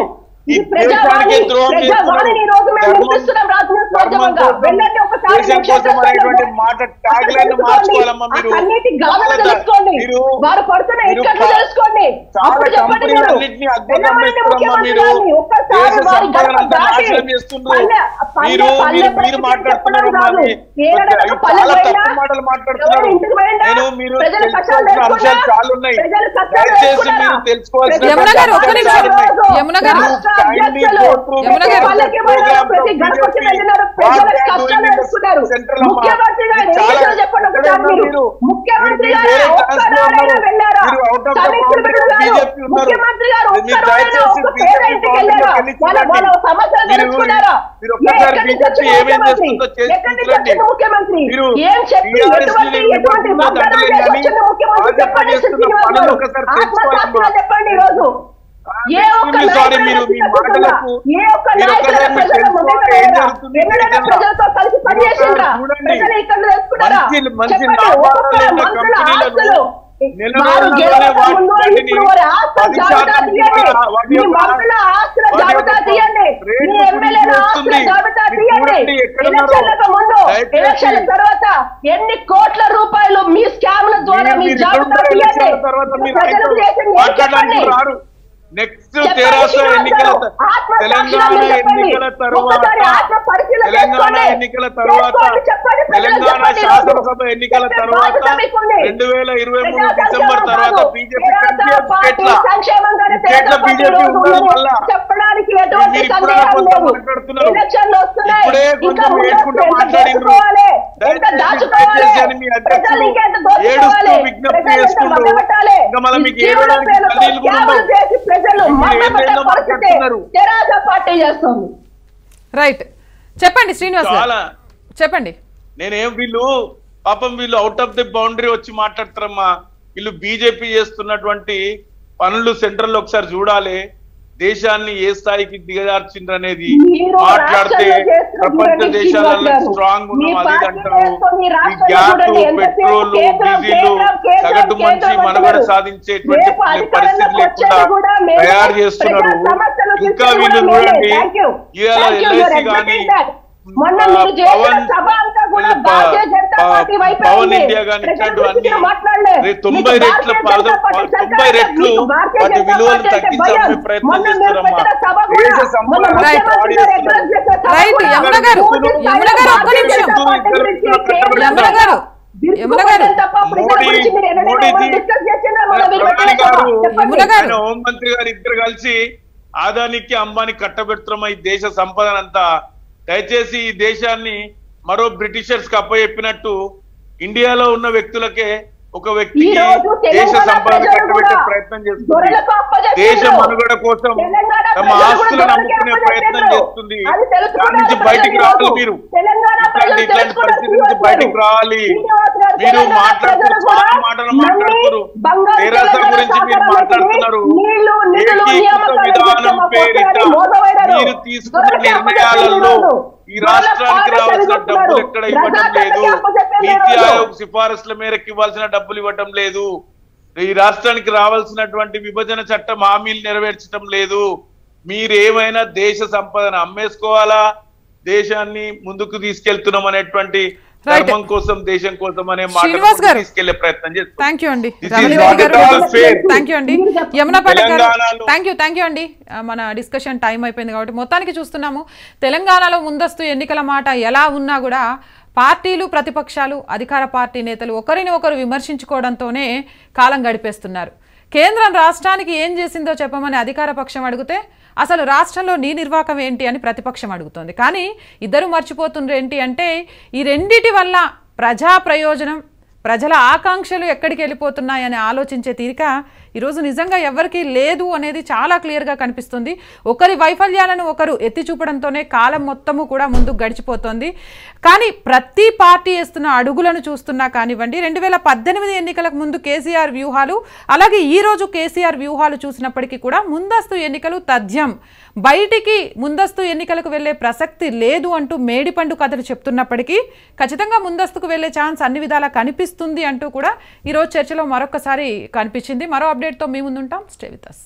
మాట ట్యాగ్ లైన్. మార్చుకోవాలమ్మా మీరు. మీరు వారు పడుతున్న ఇక్కట్లు తెలుసుకోండి. చాలా అప్పుడు చెప్పండి మీరు. మీరు. మాట్లాడుతున్నారు చాలా తప్పు మాటలు మాట్లాడుతున్నారు. నేను మీరు తెలుసుకోవాల్సిన అంశాలు చాలా ఉన్నాయి దయచేసి? మీరు తెలుసుకోవాల్సిన యమున గారు, ముఖ్యమంత్రి గారు. చెప్పండి? ముఖ్యమంత్రి గారు. ముఖ్యమంత్రి? ఏ, చెప్పి ఎటువంటి ఎటువంటి చెప్పండి ఈ రోజు ఏ ఒక్క మీరు మీ మాటలకు ఏ ఒక్క నాయకుడు. ప్రజలతో కలిసి. ప్రజలు ఇక్కడ తెలుసుకున్నారా మంత్రుల తర్వాత ఎన్ని కోట్ల రూపాయలు మీ స్కామ్ల ద్వారా మీ జాబితా తీయండి. నెక్స్ట్ తెరాస ఎన్నికల తెలంగాణ. ఎన్నికల తర్వాత తెలంగాణ. ఎన్నికల తర్వాత తెలంగాణ. శాసనసభ ఎన్నికల తర్వాత. రెండు వేల ఇరవై మూడు డిసెంబర్ తర్వాత. బీజేపీ ఎటువంటి మీరు ఇప్పుడే కొంత మాట్లాడుతున్నారు. ఇప్పుడే కొంచెం. దోచుకోవాలి ఎంత దయచేసి అని మీ అధ్యక్షులు ఏడుస్తూ విజ్ఞప్తి. మభ్యపెట్టాలి ఇంకా మళ్ళీ మీకు ఏడవడానికి కూడా ఉండవు. ప్రజలు పార్టీ చేస్తుంది. రైట్. చెప్పండి శ్రీనివాస్ చెప్పండి. నేనేం వీళ్ళు పాపం వీళ్ళు అవుట్ ఆఫ్ ది బౌండరీ వచ్చి మాట్లాడతారమ్మా. వీళ్ళు బీజేపీ చేస్తున్నటువంటి పనులు సెంట్రల్లో ఒకసారి చూడాలి. దేశాన్ని ఏ స్థాయికి దిగజార్చిండ్రు అనేది మాట్లాడితే ప్రపంచ దేశాలలో. స్ట్రాంగ్ ఉన్నాం అది పార్టీ అంటారు ఈ గ్యాస్ పెట్రోల్ డీజిల్ సగటు కేంద్రం మనుగడ. సాధించేటువంటి పరిస్థితి లేకుండా. తయారు చేస్తున్నారు ఇంకా వీళ్ళు. చూడండి. ఇవాళ ఎల్ఐసి కానీ. మొన్న ఆ, మీరు చేసిన పవన్ సభ అంతా కూడా వీళ్ళు ప- భారతీయ జనతా ప- పార్టీ వైపే పవన్ ఉంది. ఇండియా మీకు తొంభై రెట్ల తొంభై రెట్లు వాటి విలువలు పార్టీ అంటే తగ్గించే భయం. ప్రయత్నం చేస్తున్నారమ్మా. హోంమంత్రి గారు ఇద్దరు కలిసి ఆదానికి అంబానీ కట్టబెడుతున్నాం ఈ దేశ సంపదనంతా దయచేసి ఈ దేశాన్ని మరో బ్రిటిషర్స్కి అప్పచెప్పినట్టు ఇండియాలో ఉన్న వ్యక్తులకే ఒక రోజు దేశ సంపదను కట్టబెట్టే ప్రయత్నం చేస్తుంది. దేశ మనుగడ కోసం తమ ఆస్తులను అమ్ముకునే ప్రయత్నం. చేస్తుంది దాని నుంచి బయటికి రావాలి. మీరు ఇట్లాంటి ఇట్లాంటి పరిస్థితి నుంచి బయటికి. రావాలి మీరు తెలంగాణ మాట్లాడుతూ ప్రజలు చాలా మాటలు మాట్లాడుతున్నారు తెరాస గురించి మీరు మాట్లాడుతున్నారు ఏకీకృత విధానం పేరిట. మీరు తీసుకున్న నిర్ణయాలలో. ఈ రాష్ట్రానికి రావాల్సిన డబ్బులు ఎక్కడ ఇవ్వడం ప్రజాప్రతినిధులకి లేదు నీతి. ఆయోగ్ సిఫారసుల మేరకు ఇవ్వాల్సిన డబ్బులు ఇవ్వటం లేదు ఈ రాష్ట్రానికి రావాల్సినటువంటి విభజన చట్టం హామీలు నెరవేర్చడం లేదు మీరు ఏమైనా దేశ సంపదను అమ్మేసుకోవాలా దేశాన్ని ముందుకు తీసుకెళ్తున్నాం అనేటువంటి. ధర్మం కోసం దేశం కోసం అనే శ్రీనివాస్ మాట గారు. తీసుకెళ్ళే ప్రయత్నం ఆ, మన డిస్కషన్ టైం అయిపోయింది కాబట్టి మొత్తానికి చూస్తున్నాము. తెలంగాణలో ముందస్తు ఎన్నికల మాట ఎలా ఉన్నా కూడా పార్టీలు ప్రతిపక్షాలు అధికార పార్టీ నేతలు ఒకరిని ఒకరు విమర్శించుకోవడంతోనే కాలం గడిపేస్తున్నారు. కేంద్రం రాష్ట్రానికి ఏం చేసిందో చెప్పమని అధికార పక్షం అడిగితే అసలు రాష్ట్రంలో నీ నిర్వాకం ఏంటి అని ప్రతిపక్షం అడుగుతోంది. కానీ ఇద్దరు మర్చిపోతుండ్రు ఏంటి అంటే ఈ రెండిటి వల్ల ప్రజా ప్రయోజనం ప్రజల ఆకాంక్షలు ఎక్కడికి వెళ్ళిపోతున్నాయని ఆలోచించే తీరిక ఈరోజు నిజంగా ఎవరికీ లేదు అనేది చాలా క్లియర్గా కనిపిస్తుంది. ఒకరి వైఫల్యాలను ఒకరు ఎత్తి చూపడంతోనే కాలం మొత్తము కూడా ముందుకు గడిచిపోతుంది. కానీ ప్రతి పార్టీ వేస్తున్న అడుగులను చూస్తున్నా కానివ్వండి రెండు వేల పద్దెనిమిది ఎన్నికలకు ముందు కేసీఆర్ వ్యూహాలు అలాగే ఈ రోజు కేసీఆర్ వ్యూహాలు చూసినప్పటికీ కూడా ముందస్తు ఎన్నికలు తథ్యం. బయటికి ముందస్తు ఎన్నికలకు వెళ్ళే ప్రసక్తి లేదు అంటూ మేడిపండు కథలు చెప్తున్నప్పటికీ ఖచ్చితంగా ముందస్తుకు వెళ్ళే ఛాన్స్ అన్ని విధాలా కనిపిస్తుంది అంటూ కూడా ఈరోజు చర్చలో మరొకసారి కనిపించింది. మరో అప్డేట్తో మీ ముందుంటాం. స్టేవితస్ అస్